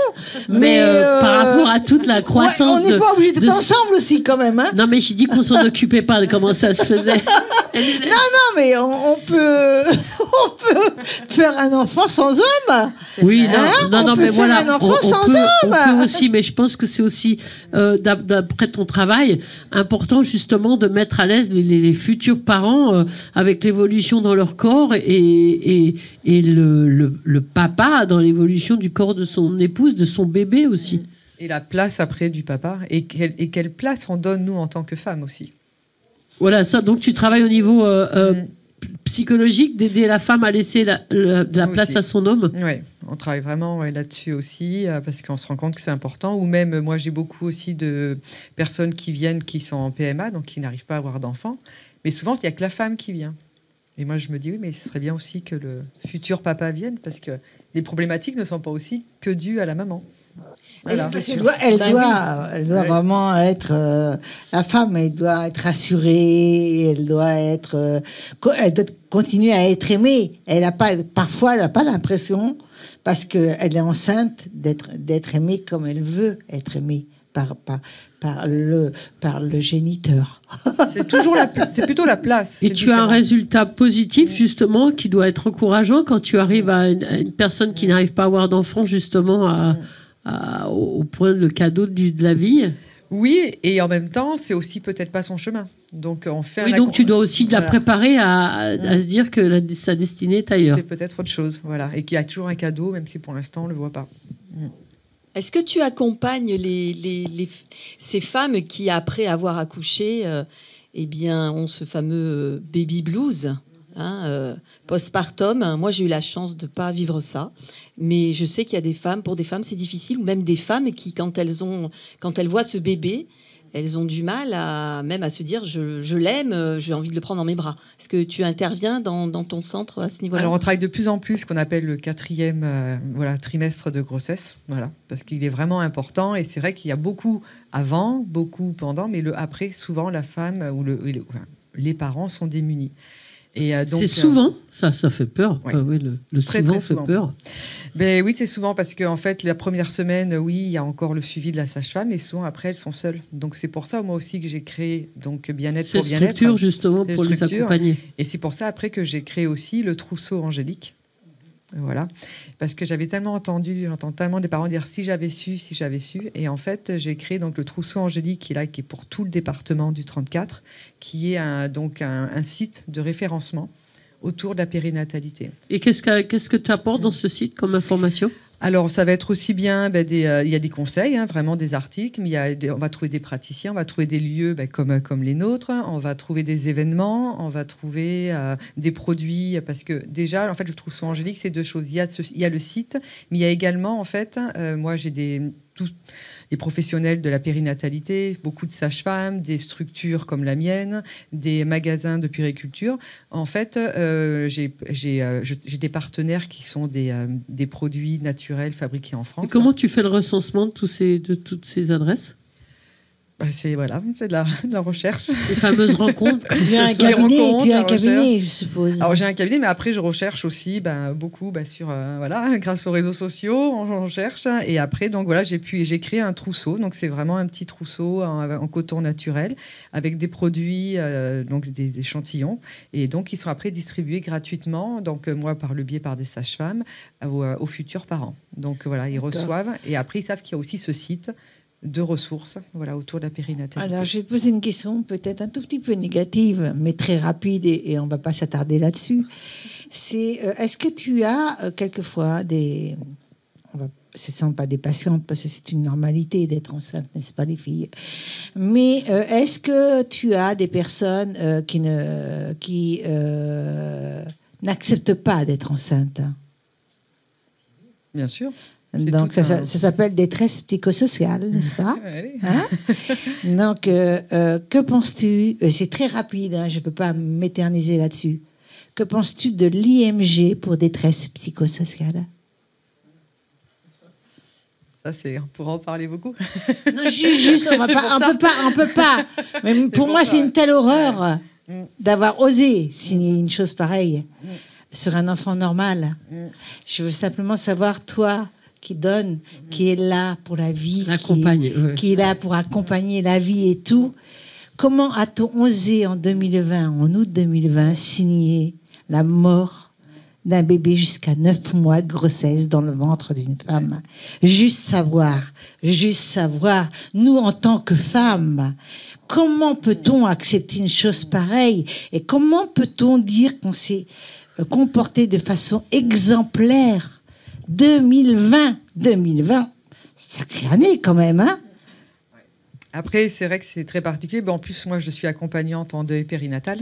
Mais, euh, par rapport à toute la croissance. on n'est pas obligé d'être ensemble aussi, quand même. Hein. Non, mais j'ai dit qu'on s'en occupait pas de comment ça se faisait. non, non, mais on, peut, on peut faire un enfant sans homme. Oui, non, hein? non, non, mais voilà. Un enfant on, sans peut, homme. on peut aussi, mais je pense que c'est aussi, euh, d'après ton travail, important justement de mettre à l'aise les, futurs parents euh, avec l'évolution dans leur corps et, et, et le, le, le papa dans l'évolution du corps de son épouse, de son bébé aussi. Et la place après du papa. Et, et quelle place on donne, nous, en tant que femmes aussi. Voilà, ça. Donc, tu travailles au niveau euh, euh, mm. psychologique, d'aider la femme à laisser la, la, place à son homme Oui, on travaille vraiment là-dessus aussi, euh, parce qu'on se rend compte que c'est important. Ou même, moi, j'ai beaucoup aussi de personnes qui viennent, qui sont en PMA, donc qui n'arrivent pas à avoir d'enfants. Mais souvent, il n'y a que la femme qui vient. Et moi, je me dis, oui, mais ce serait bien aussi que le futur papa vienne, parce que les problématiques ne sont pas aussi que dues à la maman. elle doit, elle bah doit, elle doit vraiment être euh, la femme. Elle doit être rassurée. Elle doit être, euh, elle doit continuer à être aimée. Elle a pas, parfois, elle n'a pas l'impression parce qu'elle est enceinte d'être d'être aimée comme elle veut être aimée par, par, par le, par le géniteur. C'est toujours la, c'est plutôt la place. Et tu as un résultat positif justement qui doit être encourageant quand tu arrives à une, personne qui n'arrive pas à avoir d'enfant justement à, au point le cadeau de la vie? Oui, et en même temps, c'est aussi peut-être pas son chemin. Donc on fait. Oui, donc tu dois aussi la préparer à, mm. se dire que la, sa destinée est ailleurs. C'est peut-être autre chose, voilà, et qu'il y a toujours un cadeau, même si pour l'instant on le voit pas. Mm. Est-ce que tu accompagnes ces femmes qui, après avoir accouché, euh, eh bien, ont ce fameux euh, baby blues hein, euh, postpartum? Moi, j'ai eu la chance de ne pas vivre ça, mais je sais qu'il y a des femmes, pour des femmes, c'est difficile, ou même des femmes qui, quand elles, ont, quand elles voient ce bébé, elles ont du mal à même à se dire je, l'aime, euh, j'ai envie de le prendre dans mes bras. Est-ce que tu interviens dans, ton centre à ce niveau-là? Alors on travaille de plus en plus ce qu'on appelle le quatrième euh, voilà, trimestre de grossesse, voilà, parce qu'il est vraiment important et c'est vrai qu'il y a beaucoup avant, beaucoup pendant, mais le après, souvent la femme ou le, les parents sont démunis. Euh, c'est souvent, ça, ça fait peur. oui, le, souvent, fait peur. Ben, oui, c'est souvent parce qu'en en fait, la première semaine, oui, il y a encore le suivi de la sage-femme, et souvent après, elles sont seules. Donc c'est pour ça, moi aussi, que j'ai créé donc bien-être pour bien-être. structure justement pour les accompagner. Et c'est pour ça après que j'ai créé aussi le trousseau angélique. Voilà. Parce que j'avais tellement entendu, j'entends tellement des parents dire si j'avais su, si j'avais su. Et en fait, j'ai créé donc le trousseau angélique qui est là, qui est pour tout le département du 34, qui est un, donc un, site de référencement autour de la périnatalité. Et qu'est-ce que, qu'est-ce que tu apportes dans ce site comme information? Alors, ça va être aussi bien, ben, des, euh, il y a des conseils, hein, vraiment des articles, mais il y a on va trouver des praticiens, on va trouver des lieux ben, comme, euh, comme les nôtres, on va trouver des événements, on va trouver euh, des produits, parce que déjà, en fait, je trouve angélique, c'est deux choses. Il y, a il y a le site, mais il y a également, en fait, moi, j'ai des les professionnels de la périnatalité, beaucoup de sages-femmes, des structures comme la mienne, des magasins de puériculture. En fait, euh, j'ai euh, des partenaires qui sont des, euh, des, produits naturels fabriqués en France. comment tu fais le recensement de, tous ces, de toutes ces adresses? Bah, c'est voilà, c'est de la, la, recherche. Les fameuses rencontres. tu as un cabinet, tu as un cabinet je suppose. Alors j'ai un cabinet, mais après je recherche aussi ben, beaucoup ben, sur euh, voilà, grâce aux réseaux sociaux, on, cherche. Et après donc voilà, j'ai pu j'ai créé un trousseau. Donc c'est vraiment un petit trousseau en, coton naturel avec des produits euh, donc des, échantillons et donc ils sont après distribués gratuitement. Donc euh, moi par le biais par des sages-femmes aux, futurs parents. Donc voilà, ils reçoivent et après ils savent qu'il y a aussi ce site de ressources voilà, autour de la périnatalité. Alors, je vais te poser une question peut-être un tout petit peu négative, mais très rapide, et, on ne va pas s'attarder là-dessus. C'est euh, est-ce que tu as euh, quelquefois des. ce ne sont pas des patientes parce que c'est une normalité d'être enceinte, n'est-ce pas, les filles Mais euh, est-ce que tu as des personnes qui ne qui n'acceptent pas d'être enceintes? Bien sûr. Donc, ça, s'appelle détresse psychosociale, n'est-ce pas hein Donc, euh, euh, que penses-tu euh, C'est très rapide, hein, je ne peux pas m'éterniser là-dessus. Que penses-tu de l'IMG pour détresse psychosociale? Ça, c'est, on pourra en parler beaucoup. Non, juste, on ne peut pas, on peut pas. Mais pour, moi, c'est une telle horreur mm. d'avoir osé signer une chose pareille mm. sur un enfant normal. Mm. Je veux simplement savoir, toi, qui donne, qui est là pour la vie, qui, est là pour accompagner la vie et tout. Comment a-t-on osé en 2020, en août 2020, signer la mort d'un bébé jusqu'à 9 mois de grossesse dans le ventre d'une femme? Juste savoir, juste savoir, nous en tant que femmes, comment peut-on accepter une chose pareille? Et comment peut-on dire qu'on s'est comporté de façon exemplaire 2020. 2020, sacrée année quand même, hein Après, c'est vrai que c'est très particulier. en plus, moi, je suis accompagnante en deuil périnatal.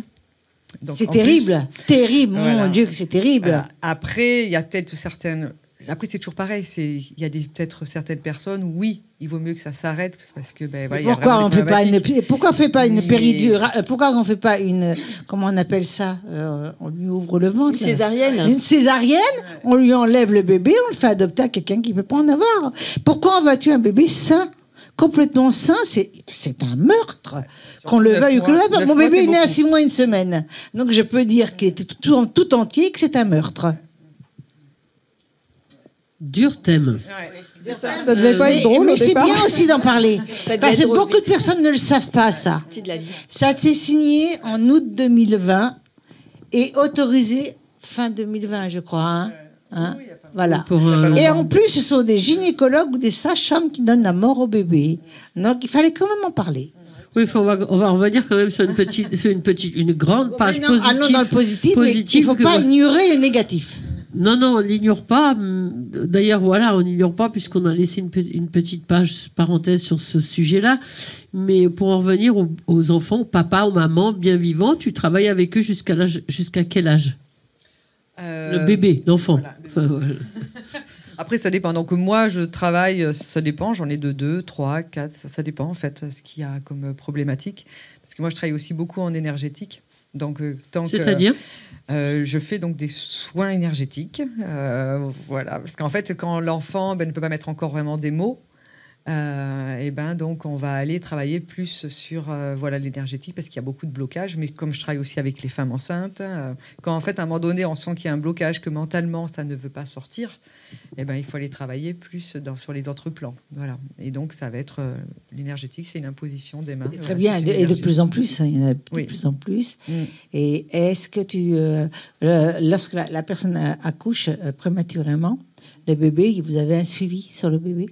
C'est terrible, terrible, mon Dieu, que c'est terrible. Après, il y a peut-être certaines après, c'est toujours pareil. Il y a peut-être certaines personnes où, oui, il vaut mieux que ça s'arrête parce que ben, voilà, pourquoi, on fait pas une, pourquoi on fait pas une péridurale euh, Pourquoi on fait pas une comment on appelle ça euh, On lui ouvre le ventre. Une césarienne. Une césarienne. On lui enlève le bébé, on le fait adopter à quelqu'un qui ne peut pas en avoir. Pourquoi on va tuer un bébé sain Complètement sain, c'est c'est un meurtre. Qu'on le veuille ou que le Mon bébé est né à six mois une semaine, donc je peux dire qu'il était tout, tout entier que c'est un meurtre. Dur thème. Ça, devait pas être drôle. Mais c'est bien aussi d'en parler. Parce que beaucoup de personnes ne le savent pas, ça. Ça a été signé en août 2020 et autorisé fin 2020, je crois. Hein. Hein? voilà. Et en plus, ce sont des gynécologues ou des sages-femmes qui donnent la mort au bébé. Donc, il fallait quand même en parler. Oui, on, va, on va revenir quand même sur une petite, sur une petite, une grande page positive. dans le positif, il ne faut pas ignorer le négatif. Non, non, on n'ignore pas. D'ailleurs, voilà, on n'ignore pas puisqu'on a laissé une, petite page parenthèse sur ce sujet-là. Mais pour en revenir aux, enfants, papa ou maman bien vivants, tu travailles avec eux jusqu'à jusqu'à quel âge? Euh, Le bébé, l'enfant. Après, ça dépend. Donc, moi, je travaille, ça dépend. J'en ai de 2, 3, 4, ça, dépend en fait, ce qu'il y a comme problématique. Parce que moi, je travaille aussi beaucoup en énergétique. Donc, euh, tant C'est-à-dire euh, je fais donc des soins énergétiques. Euh, voilà, parce qu'en fait, quand l'enfant ben, ne peut pas mettre encore vraiment des mots, Euh, et ben donc on va aller travailler plus sur euh, voilà l'énergétique parce qu'il y a beaucoup de blocages. Mais comme je travaille aussi avec les femmes enceintes, euh, quand en fait à un moment donné on sent qu'il y a un blocage, que mentalement ça ne veut pas sortir, et ben il faut aller travailler plus dans, sur les autres plans. Voilà. Et donc ça va être l'énergétique, c'est une imposition des mains. Très bien, et de plus en plus, hein, il y en a de plus en plus. Mm. Et est-ce que tu, lorsque la, la, personne accouche prématurément, le bébé, vous avez un suivi sur le bébé?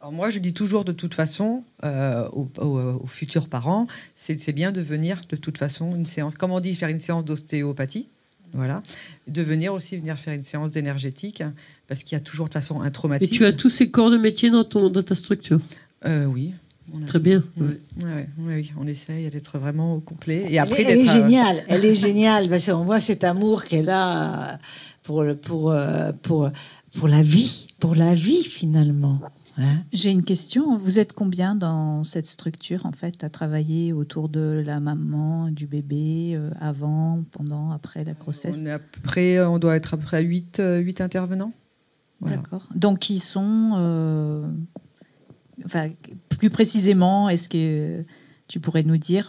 Alors moi, je dis toujours de toute façon euh, aux, futurs parents, c'est bien de venir de toute façon une séance, comme on dit, faire une séance d'ostéopathie, voilà, de venir aussi venir faire une séance d'énergétique, parce qu'il y a toujours de toute façon un traumatisme. Et tu as tous ces corps de métier dans, ton, dans ta structure? Euh, Oui. Très bien. oui, on essaye d'être vraiment au complet. Et après, elle, est, géniale. Elle est géniale parce qu'on voit cet amour qu'elle a pour, pour, pour, pour la vie, pour la vie finalement. Hein J'ai une question. Vous êtes combien dans cette structure, en fait, à travailler autour de la maman, du bébé, euh, avant, pendant, après la grossesse? On est à peu près, on doit être à peu près 8, 8 euh, intervenants. D'accord. Donc, ils sont. Euh, enfin, plus précisément, est-ce que tu pourrais nous dire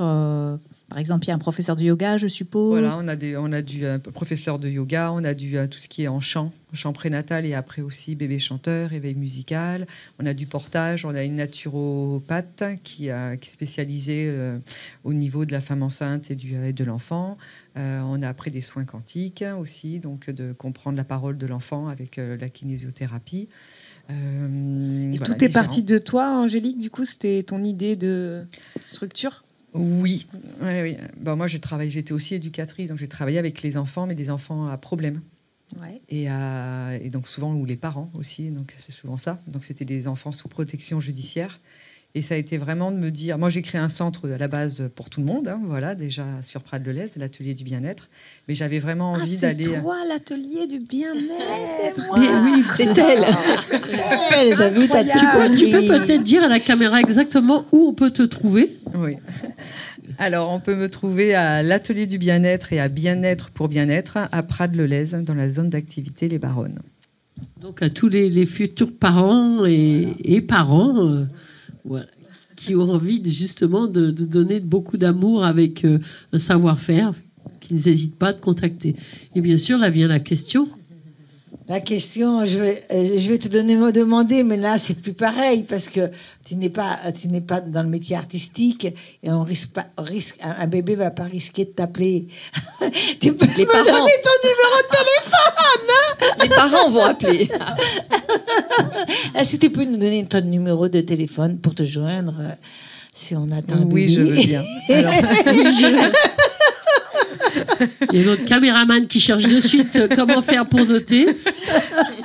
par exemple, il y a un professeur de yoga, je suppose. Voilà, on a, des, on a du professeur de yoga, on a du tout ce qui est en chant, chant prénatal et après aussi bébé chanteur, éveil musical. On a du portage, on a une naturopathe qui, a, qui est spécialisée euh, au niveau de la femme enceinte et, du, de l'enfant. Euh, on a après des soins quantiques aussi, donc de comprendre la parole de l'enfant avec euh, la kinésiothérapie. et tout est parti de toi, Angélique, du coup, c'était ton idée de structure? Oui, oui, oui. Bon, moi, j'ai travaillé, j'étais aussi éducatrice, donc j'ai travaillé avec les enfants, mais des enfants à problème. Et, et, donc souvent, ou les parents aussi, donc c'est souvent ça. Donc c'était des enfants sous protection judiciaire. Et ça a été vraiment de me dire, moi j'ai créé un centre à la base pour tout le monde, hein, voilà, déjà sur Prades de l'Est, l'atelier du bien-être. Mais j'avais vraiment ah, envie d'aller. C'est toi l'atelier du bien-être. oui, c'est elle. elle tu peux, peux peut-être dire à la caméra exactement où on peut te trouver. Oui. Alors, on peut me trouver à l'atelier du bien-être et à bien-être pour bien-être à Prades-le-Lez, dans la zone d'activité Les Baronnes. Donc, à tous les, futurs parents et, parents. Euh, qui ont envie justement de, donner beaucoup d'amour avec euh, un savoir-faire, qui n'hésitent pas à te contacter. Et bien sûr, là vient la question. La question, je vais, euh, je vais te donner me demander, mais là c'est plus pareil parce que tu n'es pas, tu n'es pas dans le métier artistique et on risque pas, risque, un bébé va pas risquer de t'appeler. tu peux Les me parents. donner ton numéro de téléphone. Hein? Les parents vont appeler. Est-ce que tu peux nous donner ton numéro de téléphone pour te joindre euh, si on attend Oui, je veux bien. Alors, Il y a notre caméraman qui cherche de suite euh, comment faire pour noter.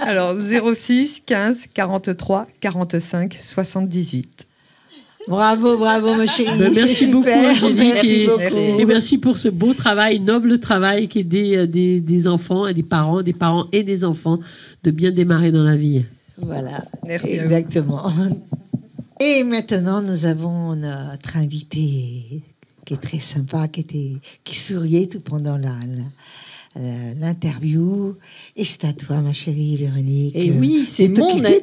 Alors 06 15 43 45 78. Bravo, bravo, ma chérie. Ben, merci beaucoup. Merci et, et, merci pour ce beau travail, noble travail qui est des, euh, des, des, enfants et des parents, des parents et des enfants, de bien démarrer dans la vie. Voilà. Merci. Exactement. Et maintenant, nous avons notre invité qui est très sympa, qui, était, qui souriait tout pendant la, l'interview. Et c'est à toi, ma chérie Véronique. Et oui, c'est mon fidèle.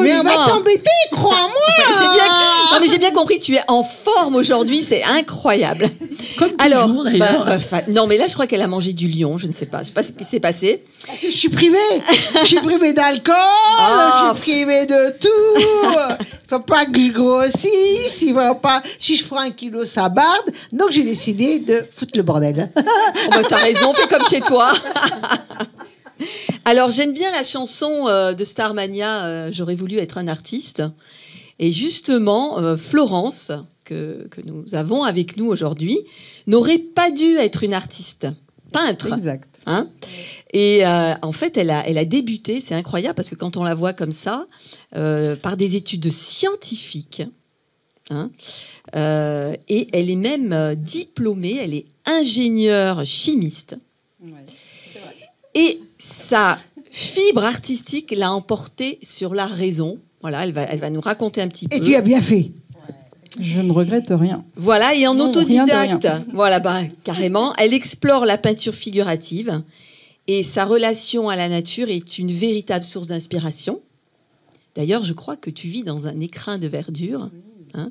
Mais on va t'embêter, crois-moi. j'ai bien... Non, mais j'ai bien compris, tu es en forme aujourd'hui, c'est incroyable. Comme Alors, toujours, bah, bah, non, mais là, je crois qu'elle a mangé du lion, je ne sais pas, je sais pas ce qui s'est passé. Ah, je suis privée, je suis privée d'alcool, je suis privée de tout. Faut pas que je grossisse, si, pas, si je prends un kilo, ça barde. Donc j'ai décidé de foutre le bordel. oh, bah, T'as raison, comme chez toi. Alors j'aime bien la chanson euh, de Starmania, euh, J'aurais voulu être un artiste. Et justement, euh, Florence, que, que, nous avons avec nous aujourd'hui, n'aurait pas dû être une artiste, peintre. Exact. Hein et en fait, elle a, elle a débuté, c'est incroyable parce que quand on la voit comme ça, par des études scientifiques, hein, et elle est même diplômée, elle est ingénieure chimiste. Et sa fibre artistique l'a emportée sur la raison. Voilà, elle va, elle va nous raconter un petit peu. Et tu as bien fait. Je ne regrette rien. Voilà, et en autodidacte, voilà, bah, carrément, elle explore la peinture figurative et sa relation à la nature est une véritable source d'inspiration. D'ailleurs, je crois que tu vis dans un écrin de verdure. Hein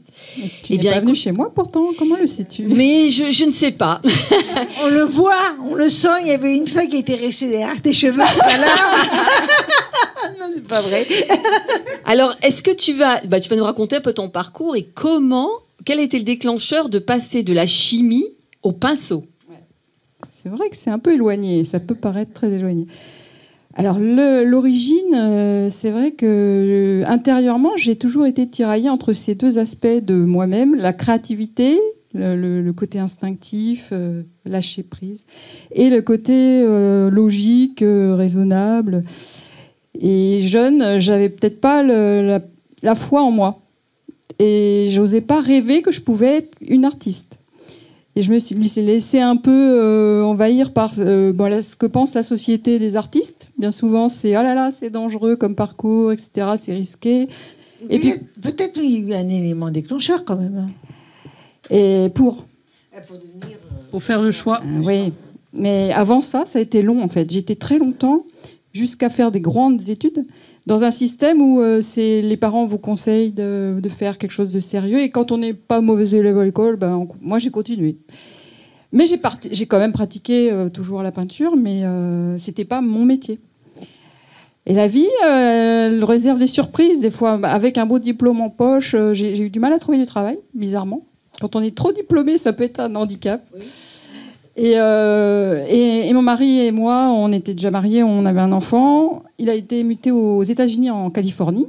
tu eh n'es pas venu chez moi pourtant, comment le sais-tu? Mais je, je, ne sais pas. on le voit, on le sent, il y avait une feuille qui était restée derrière tes cheveux non, c'est pas vrai. Alors, est-ce que tu vas, bah, tu vas nous raconter un peu ton parcours et comment, quel a été le déclencheur de passer de la chimie au pinceau? C'est vrai que c'est un peu éloigné, ça peut paraître très éloigné. Alors l'origine, euh, c'est vrai que euh, intérieurement, j'ai toujours été tiraillée entre ces deux aspects de moi-même, la créativité, le, côté instinctif, euh, lâcher prise, et le côté logique, raisonnable. Et jeune, j'avais peut-être pas la, la, foi en moi, et j'osais pas rêver que je pouvais être une artiste. Et je me suis laissé un peu euh, envahir par euh, ce que pense la société des artistes. Bien souvent, c'est oh là là, c'est dangereux comme parcours, etc. C'est risqué. Et puis peut-être il y a eu un élément déclencheur quand même. Et pour ah, pour, devenir, euh, pour faire le choix. oui, mais avant ça, ça a été long en fait. J'étais très longtemps jusqu'à faire des grandes études dans un système où euh, les parents vous conseillent de, faire quelque chose de sérieux et quand on n'est pas mauvais élève à l'école, ben, moi j'ai continué. Mais j'ai quand même pratiqué euh, toujours la peinture, mais euh, c'était pas mon métier. Et la vie, elle réserve des surprises. Des fois, avec un beau diplôme en poche, j'ai eu du mal à trouver du travail, bizarrement. Quand on est trop diplômé, ça peut être un handicap. Euh, et, et, mon mari et moi, on était déjà mariés, on avait un enfant. Il a été muté aux États-Unis, en Californie.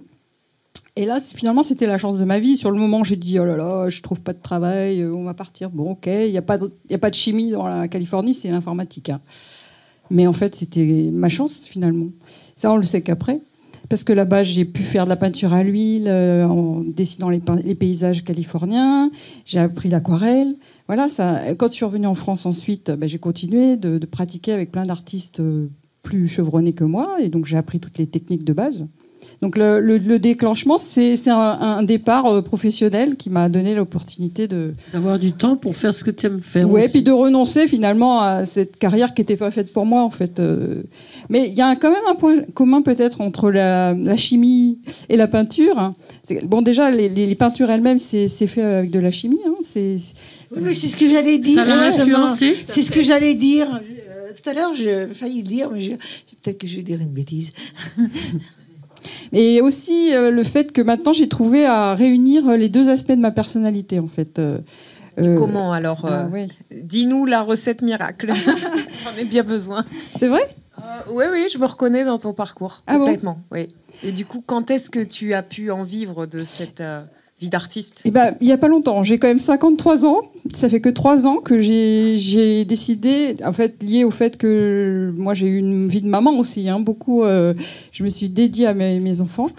Et là, finalement, c'était la chance de ma vie. Sur le moment, j'ai dit oh là là, je trouve pas de travail, euh, on va partir. Bon, ok, il n'y a, pas de, a pas de chimie dans la Californie, c'est l'informatique. Hein. Mais en fait, c'était ma chance finalement. Ça, on le sait qu'après. Parce que là-bas, j'ai pu faire de la peinture à l'huile euh, en dessinant les paysages californiens. J'ai appris l'aquarelle voilà, ça, quand je suis revenue en France ensuite, ben, j'ai continué de, pratiquer avec plein d'artistes euh, plus chevronnés que moi, et donc j'ai appris toutes les techniques de base. Donc le, déclenchement, c'est un, départ euh, professionnel qui m'a donné l'opportunité de... D'avoir du temps pour faire ce que tu aimes faire. Oui, puis de renoncer finalement à cette carrière qui n'était pas faite pour moi en fait. Euh. Mais il y a quand même un point commun peut-être entre la, chimie et la peinture. Bon déjà, les, peintures elles-mêmes, c'est fait avec de la chimie. Hein. C'est oui, c'est ce que j'allais dire. Ça l'a influencé C'est ce que j'allais dire. Euh, tout à l'heure, j'ai failli le dire, mais peut-être que je vais dire une bêtise. Et aussi euh, le fait que maintenant j'ai trouvé à réunir les deux aspects de ma personnalité en fait. Euh, comment alors ah, Dis-nous la recette miracle. J'en ai bien besoin. C'est vrai? Oui, oui, je me reconnais dans ton parcours ah complètement. oui. Et du coup, quand est-ce que tu as pu en vivre de cette vie d'artiste eh ben, Il n'y a pas longtemps. J'ai quand même 53 ans. Ça fait que 3 ans que j'ai décidé, en fait, lié au fait que moi j'ai eu une vie de maman aussi. Hein, beaucoup, euh, je me suis dédiée à mes, enfants,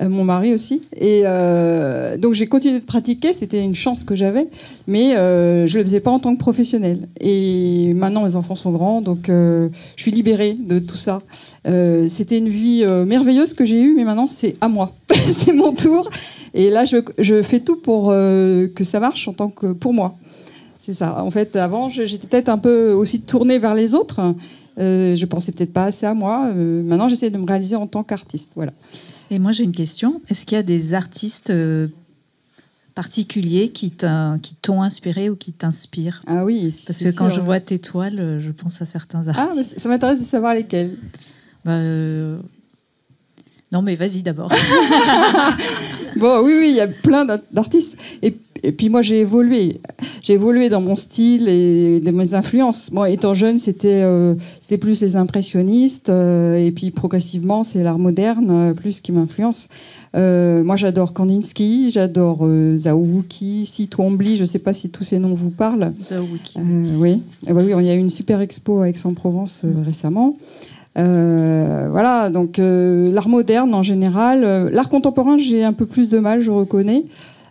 euh, mon mari aussi. Et euh, donc j'ai continué de pratiquer. C'était une chance que j'avais. Mais je ne le faisais pas en tant que professionnel. Et maintenant, mes enfants sont grands. Donc je suis libérée de tout ça. C'était une vie merveilleuse que j'ai eue. Mais maintenant, c'est à moi. c'est mon tour. Et là, je, fais tout pour euh, que ça marche en tant que pour moi. C'est ça. En fait, avant, j'étais peut-être un peu aussi tournée vers les autres. Euh, je pensais peut-être pas assez à moi. Euh, maintenant, j'essaie de me réaliser en tant qu'artiste. Voilà. Et moi, j'ai une question. Est-ce qu'il y a des artistes euh, particuliers qui t'ont inspiré ou qui t'inspirent? Ah oui. Parce que quand je vois tes toiles, je pense à certains ah, artistes. Ah, ça m'intéresse de savoir lesquels. Bah, non, mais vas-y d'abord. bon, oui, oui, il y a plein d'artistes. Et, puis moi, j'ai évolué. J'ai évolué dans mon style et dans mes influences. Moi, étant jeune, c'était euh, plus les impressionnistes. Euh, et puis progressivement, c'est l'art moderne euh, plus qui m'influence. moi, j'adore Kandinsky, j'adore Zaouki, Si Twombly. Je ne sais pas si tous ces noms vous parlent. Zaouki. oui. Eh ben oui, il y a eu une super expo à Aix-en-Provence récemment. Euh, voilà, donc euh, l'art moderne en général. Euh, l'art contemporain, j'ai un peu plus de mal, je reconnais.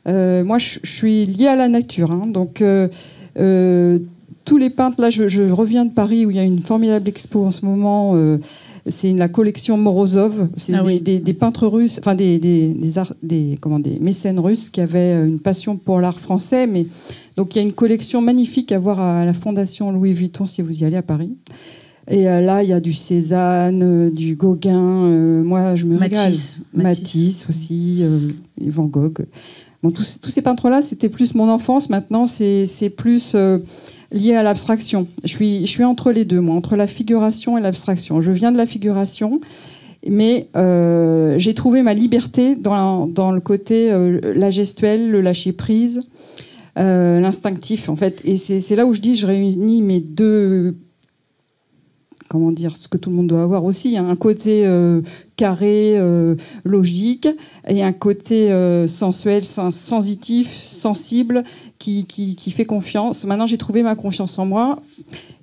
moi, je suis liée à la nature. Hein, donc, tous les peintres, là, je, reviens de Paris où il y a une formidable expo en ce moment. c'est la collection Morozov. C'est ah des, peintres russes, enfin des, des, des, comment, des mécènes russes qui avaient une passion pour l'art français. Mais donc, il y a une collection magnifique à voir à la Fondation Louis Vuitton si vous y allez à Paris. Et là, il y a du Cézanne, du Gauguin. moi, je me Matisse. régale. Matisse, aussi, et Van Gogh. Bon, tous, tous ces peintres-là, c'était plus mon enfance. Maintenant, c'est plus lié à l'abstraction. Je suis, je suis entre les deux, moi, entre la figuration et l'abstraction. Je viens de la figuration, mais euh, j'ai trouvé ma liberté dans, dans le côté euh, la gestuelle, le lâcher prise, euh, l'instinctif, en fait. Et c'est là où je dis, je réunis mes deux comment dire, ce que tout le monde doit avoir aussi, hein. un côté carré, logique, et un côté sensuel, sensitif, sensible, qui, qui, fait confiance. Maintenant, j'ai trouvé ma confiance en moi.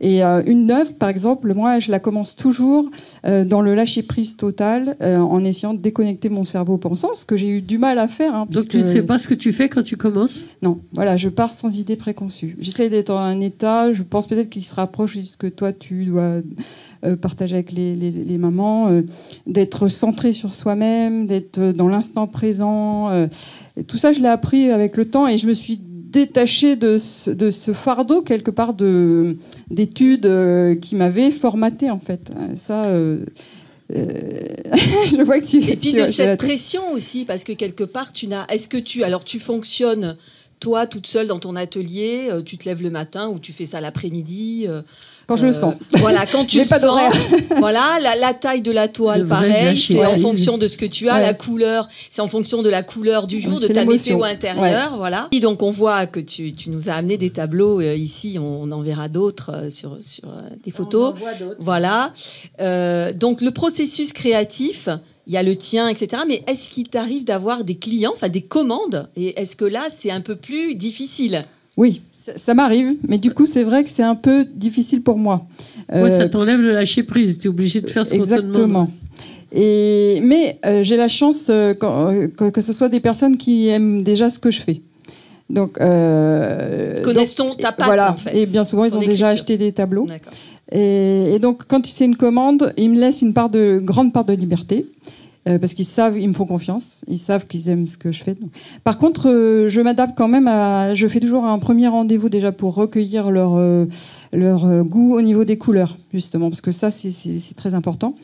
Et euh, une œuvre, par exemple, moi, je la commence toujours euh, dans le lâcher-prise total, euh, en essayant de déconnecter mon cerveau pensant, ce que j'ai eu du mal à faire. Hein, Donc, tu ne sais pas ce que tu fais quand tu commences? Non, voilà, je pars sans idée préconçue. J'essaie d'être dans un état, je pense peut-être qu'il se rapproche de ce que toi, tu dois partager avec les, les, les mamans, d'être centré sur soi-même, d'être dans l'instant présent. tout ça, je l'ai appris avec le temps et je me suis détaché de ce, de ce, fardeau quelque part de d'études euh, qui m'avaient formaté en fait. Ça. Euh, euh, je vois que tu. Et puis de cette pression aussi, parce que quelque part, tu n'as. Est-ce que tu. Alors, tu fonctionnes, toi, toute seule dans ton atelier, tu te lèves le matin ou tu fais ça l'après-midi quand je le sens. Voilà, quand tu le pas sens. voilà, la, la, taille de la toile, pareil, c'est en fonction de ce que tu as. La couleur, c'est en fonction de la couleur du jour, de ta météo intérieure. Voilà. Et donc, on voit que tu, tu, nous as amené des tableaux. Euh, ici, on, en verra d'autres euh, sur, sur euh, des photos. voilà. donc, le processus créatif, il y a le tien, etc. Mais est-ce qu'il t'arrive d'avoir des clients, enfin des commandes? Et est-ce que là, c'est un peu plus difficile? Oui, ça, m'arrive, mais du coup, c'est vrai que c'est un peu difficile pour moi. Euh, ça t'enlève le lâcher prise. Tu es obligé de faire ce qu'on te demande. Exactement. Et, mais euh, j'ai la chance euh, que, que, ce soit des personnes qui aiment déjà ce que je fais. Donc, connaissent-on ta patte Voilà. En fait, et bien souvent, ils ont déjà acheté des tableaux. Et, et, donc, quand c'est une commande, ils me laissent une part de grande part de liberté. Euh, parce qu'ils savent, ils me font confiance, ils savent qu'ils aiment ce que je fais. Par contre, euh, je m'adapte quand même à. Je fais toujours un premier rendez-vous déjà pour recueillir leur, euh, goût au niveau des couleurs, justement, parce que ça, c'est très important.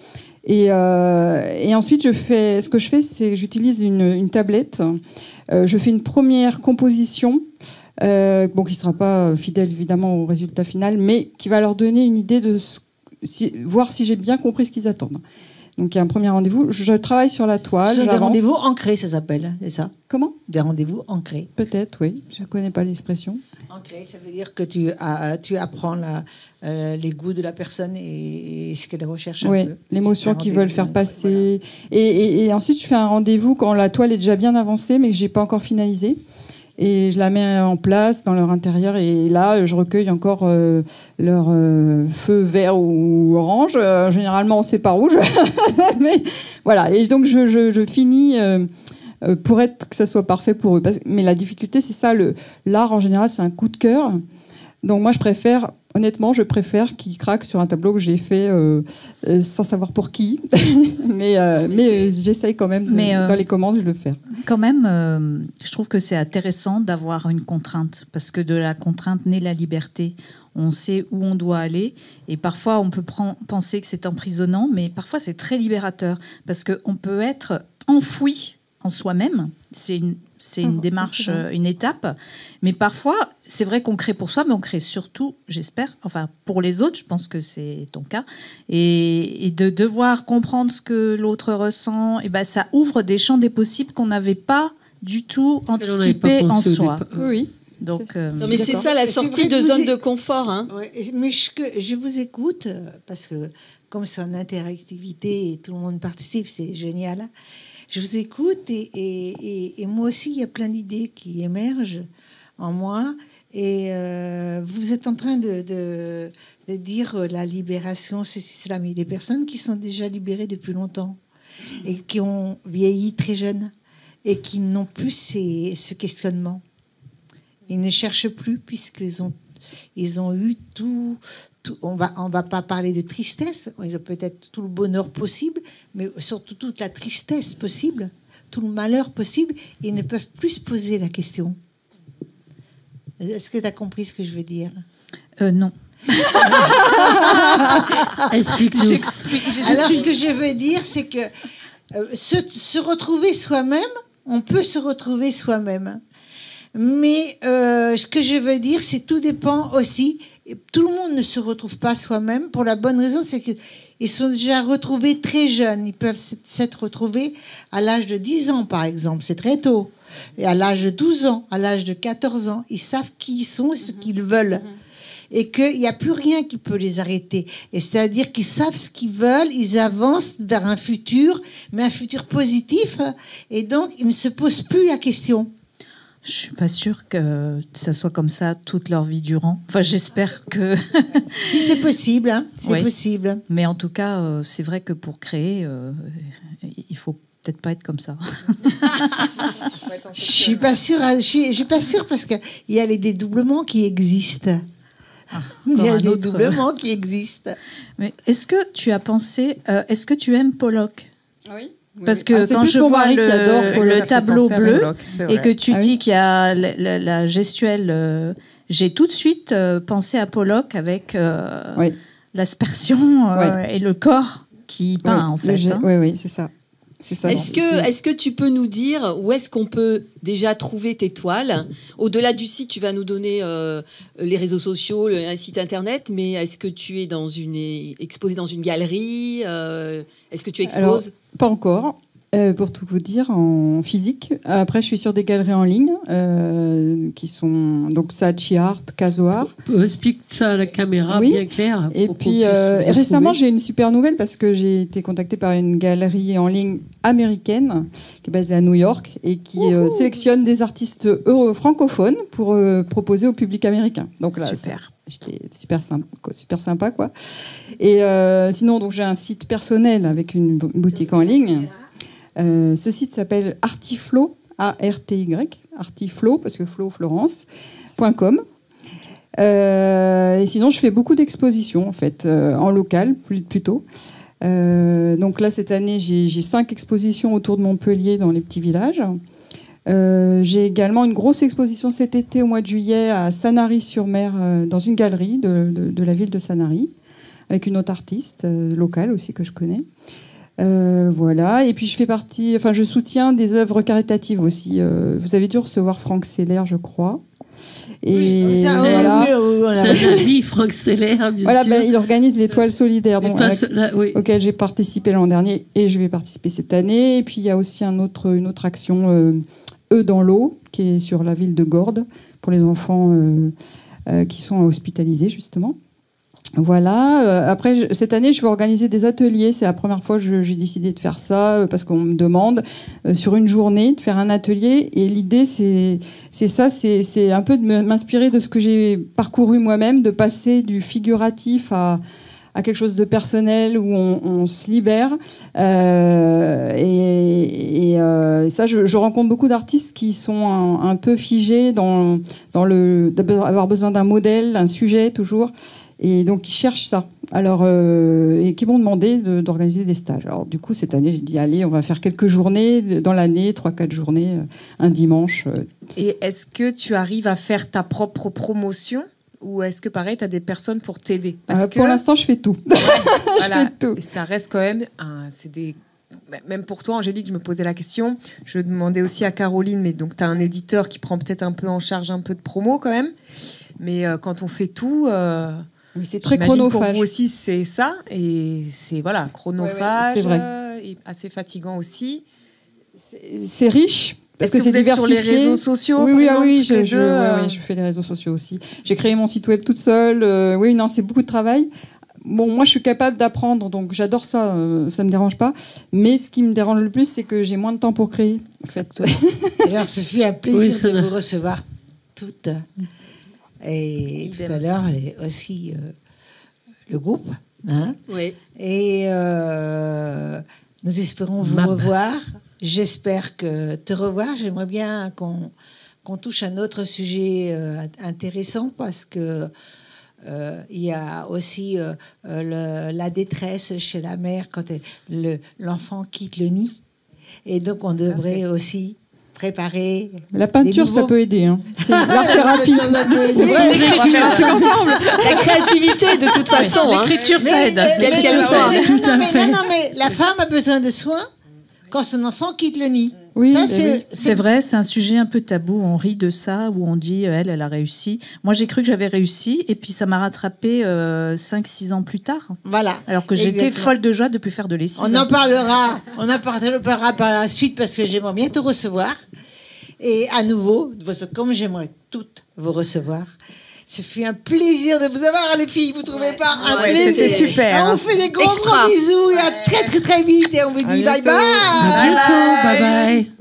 Et, ensuite, je fais, ce que je fais, c'est j'utilise une, une, tablette. je fais une première composition. bon, qui ne sera pas fidèle évidemment au résultat final, mais qui va leur donner une idée de voir si j'ai bien compris ce qu'ils attendent. Donc il y a un premier rendez-vous. Je travaille sur la toile. des rendez-vous ancrés, ça s'appelle, c'est ça? Comment? Des rendez-vous ancrés. Peut-être, oui. Je ne connais pas l'expression. Ancré, ça veut dire que tu, tu apprends la, euh, les goûts de la personne et, ce qu'elle recherche. Oui, l'émotion qu'ils veulent faire passer. Et, et, ensuite, je fais un rendez-vous quand la toile est déjà bien avancée, mais que je n'ai pas encore finalisé et je la mets en place dans leur intérieur. Et là je recueille encore euh, leur euh, feu vert ou orange. Euh, généralement c'est pas rouge. Mais voilà. Et donc je, finis pour être que ça soit parfait pour eux. Mais la difficulté c'est ça l'art en général c'est un coup de cœur. Donc moi je préfère honnêtement, je préfère qu'il craque sur un tableau que j'ai fait sans savoir pour qui. mais mais j'essaye quand même, dans les commandes, je le fais quand même, euh, je trouve que c'est intéressant d'avoir une contrainte, parce que de la contrainte naît la liberté. On sait où on doit aller, et parfois on peut penser que c'est emprisonnant, mais parfois c'est très libérateur, parce qu'on peut être enfoui en soi-même. C'est une, c'est une ah, démarche, euh, une étape. Mais parfois, c'est vrai qu'on crée pour soi, mais on crée surtout, j'espère, enfin pour les autres, je pense que c'est ton cas. Et, de devoir comprendre ce que l'autre ressent, et ben ça ouvre des champs des possibles qu'on n'avait pas du tout anticipé en soi. Oui. Donc, euh, non, mais c'est ça la sortie de zone de confort. Hein. mais je, je, vous écoute parce que comme c'est en interactivité et tout le monde participe, c'est génial je vous écoute et, moi aussi, il y a plein d'idées qui émergent en moi. Et euh, vous êtes en train de, dire la libération, c'est cela, mais des personnes qui sont déjà libérées depuis longtemps et qui ont vieilli très jeunes et qui n'ont plus ce questionnement. Ils ne cherchent plus puisqu'ils ont, ils ont eu tout, on va, on va pas parler de tristesse, ils ont peut-être tout le bonheur possible, mais surtout toute la tristesse possible, tout le malheur possible, ils ne peuvent plus se poser la question. Est-ce que tu as compris ce que je veux dire? Euh, Non. Explique-nous. Alors, ce que je veux dire, c'est que euh, se, se retrouver soi-même, on peut se retrouver soi-même. Mais euh, ce que je veux dire, c'est tout dépend aussi. Tout le monde ne se retrouve pas soi-même pour la bonne raison, c'est qu'ils sont déjà retrouvés très jeunes. Ils peuvent s'être retrouvés à l'âge de 10 ans, par exemple. C'est très tôt. Et à l'âge de 12 ans, à l'âge de 14 ans, ils savent qui ils sont et ce qu'ils veulent. Et qu'il n'y a plus rien qui peut les arrêter. Et c'est-à-dire qu'ils savent ce qu'ils veulent, ils avancent vers un futur, mais un futur positif. Et donc, ils ne se posent plus la question. Je suis pas sûre que ça soit comme ça toute leur vie durant. Enfin, j'espère que. si c'est possible, hein, c'est possible. Mais en tout cas, euh, c'est vrai que pour créer, euh, il faut peut-être pas être comme ça. je suis pas sûre. Hein, je suis, je suis pas sûre parce que il y a les dédoublements qui existent. Ah, il y a des autre- dédoublements qui existent. Mais est-ce que tu as pensé, euh, est-ce que tu aimes Pollock? Oui. Parce que Ah, quand je vois le, qui adore Pollock. le fait tableau bleu et que tu Ah dis oui. qu'il y a la, la- la gestuelle, euh, j'ai tout de suite euh, pensé à Pollock avec euh, l'aspersion euh, et le corps qui peint Oui, en le fait. hein. Oui, oui, c'est ça. C'est ça. Est-ce que, est que tu peux nous dire où est-ce qu'on peut déjà trouver tes toiles? Au-delà du site, tu vas nous donner euh, les réseaux sociaux, le- un site internet, mais est-ce que tu es dans une, exposé dans une galerie euh, Est-ce que tu Alors, exposes? Pas encore. euh, pour tout vous dire, en physique. Après, je suis sur des galeries en ligne euh, qui sont donc Saatchi Art, Casoar. Explique ça à la caméra Oui. bien clair. Et puis euh, récemment, j'ai une super nouvelle parce que j'ai été contactée par une galerie en ligne américaine qui est basée à New York et qui euh, sélectionne des artistes euro- francophones pour euh, proposer au public américain. Donc là, Super. J'étais super sympa, quoi. Et euh, sinon, donc j'ai un site personnel avec une bo- boutique en ligne. Euh, ce site s'appelle Artiflow, A-R-T-Y, Artiflow, parce que Flow, Florence, .com. Euh, et sinon, je fais beaucoup d'expositions, en fait, euh, en local, plutôt. Donc là, cette année, j'ai cinq expositions autour de Montpellier, dans les petits villages. Euh, j'ai également une grosse exposition cet été, au mois de juillet, à Sanary-sur-Mer, euh, dans une galerie de, de- de la ville de Sanary, avec une autre artiste euh, locale aussi que je connais. Euh, voilà. Et puis je fais partie, enfin je soutiens des œuvres caritatives aussi. Euh, vous avez dû recevoir Franck Seller, je crois. Et Ça, voilà. oui, oui, C'est un ami, Franck Seller, bien Voilà, sûr. ben, il organise l'étoile solidaire so- là, oui. auquel j'ai participé l'an dernier et je vais participer cette année. Et puis il y a aussi un autre, une autre action, euh, Eux dans l'eau, qui est sur la ville de Gordes, pour les enfants euh, euh, qui sont hospitalisés justement. Voilà. euh, après, cette année, je vais organiser des ateliers. C'est la première fois que j'ai décidé de faire ça parce qu'on me demande sur une journée de faire un atelier. Et l'idée, c'est ça, c'est un peu de m'inspirer de ce que j'ai parcouru moi-même, de passer du figuratif à à quelque chose de personnel où on, se libère. Et et, euh, ça, je, je rencontre beaucoup d'artistes qui sont un, un peu figés dans, dans le d'avoir besoin d'un modèle, d'un sujet toujours. Et donc, ils cherchent ça. Alors, euh, et qui m'ont demandé de- d'organiser des stages. Alors, du coup, cette année, j'ai dit, allez, on va faire quelques journées dans l'année, trois, quatre journées, euh, un dimanche. Et est-ce que tu arrives à faire ta propre promotion ou est-ce que pareil, tu as des personnes pour t'aider? Euh, Pour l'instant, je fais tout. Voilà. fais tout. Et ça reste quand même c'est des même pour toi, Angélique, je me posais la question. Je demandais aussi à Caroline, mais donc tu as un éditeur qui prend peut-être un peu en charge un peu de promo quand même. Mais euh, quand on fait tout, euh, c'est très chronophage. Pour vous aussi, c'est ça. Et c'est voilà, chronophage. c'est vrai. euh, et assez fatigant aussi. C'est riche. Parce que, que c'est êtes sur les diversifié. réseaux sociaux, Oui, oui, ah oui, je, je- ouais, fais les réseaux sociaux aussi. J'ai créé mon site web toute seule. oui, non, c'est beaucoup de travail. Bon, moi, je suis capable d'apprendre, donc j'adore ça. euh, ça me dérange pas. Mais ce qui me dérange le plus, c'est que j'ai moins de temps pour créer. En fait. Alors, ce fut un plaisir Oui, de vous recevoir toutes. Et tout à l'heure, aussi euh, le groupe. hein. Oui. Et euh, nous espérons vous Mab. revoir. J'espère que te revoir. J'aimerais bien qu'on qu'on touche à un autre sujet euh, intéressant parce que euh, il y a aussi euh, euh, le- la détresse chez la mère quand le- l'enfant quitte le nid. Et donc, on devrait aussi préparer. La peinture, ça peut aider. Hein. C'est l'art thérapie. C'est vrai. Ensemble. La créativité, de toute façon. hein. L'écriture, ça aide. Quelle qu'elle soit. non, mais la femme a besoin de soins quand son enfant quitte le nid. Oui, c'est oui. C'est vrai, c'est un sujet un peu tabou. On rit de ça, où on dit euh, elle, elle a réussi. Moi, j'ai cru que j'avais réussi, et puis ça m'a rattrapé 5-6 ans plus tard. Voilà. Alors que j'étais folle de joie de plus faire de lessive. On en parlera, on en parlera par la suite parce que j'aimerais bien te recevoir. Et à nouveau, comme j'aimerais toutes vous recevoir, ce fut un plaisir de vous avoir, les filles. Vous trouvez pas un Ouais, plaisir c'était super, Ah, On hein. fait des gros, gros bisous et à très très très vite et on vous dit bye bye. À bientôt. Bye bye.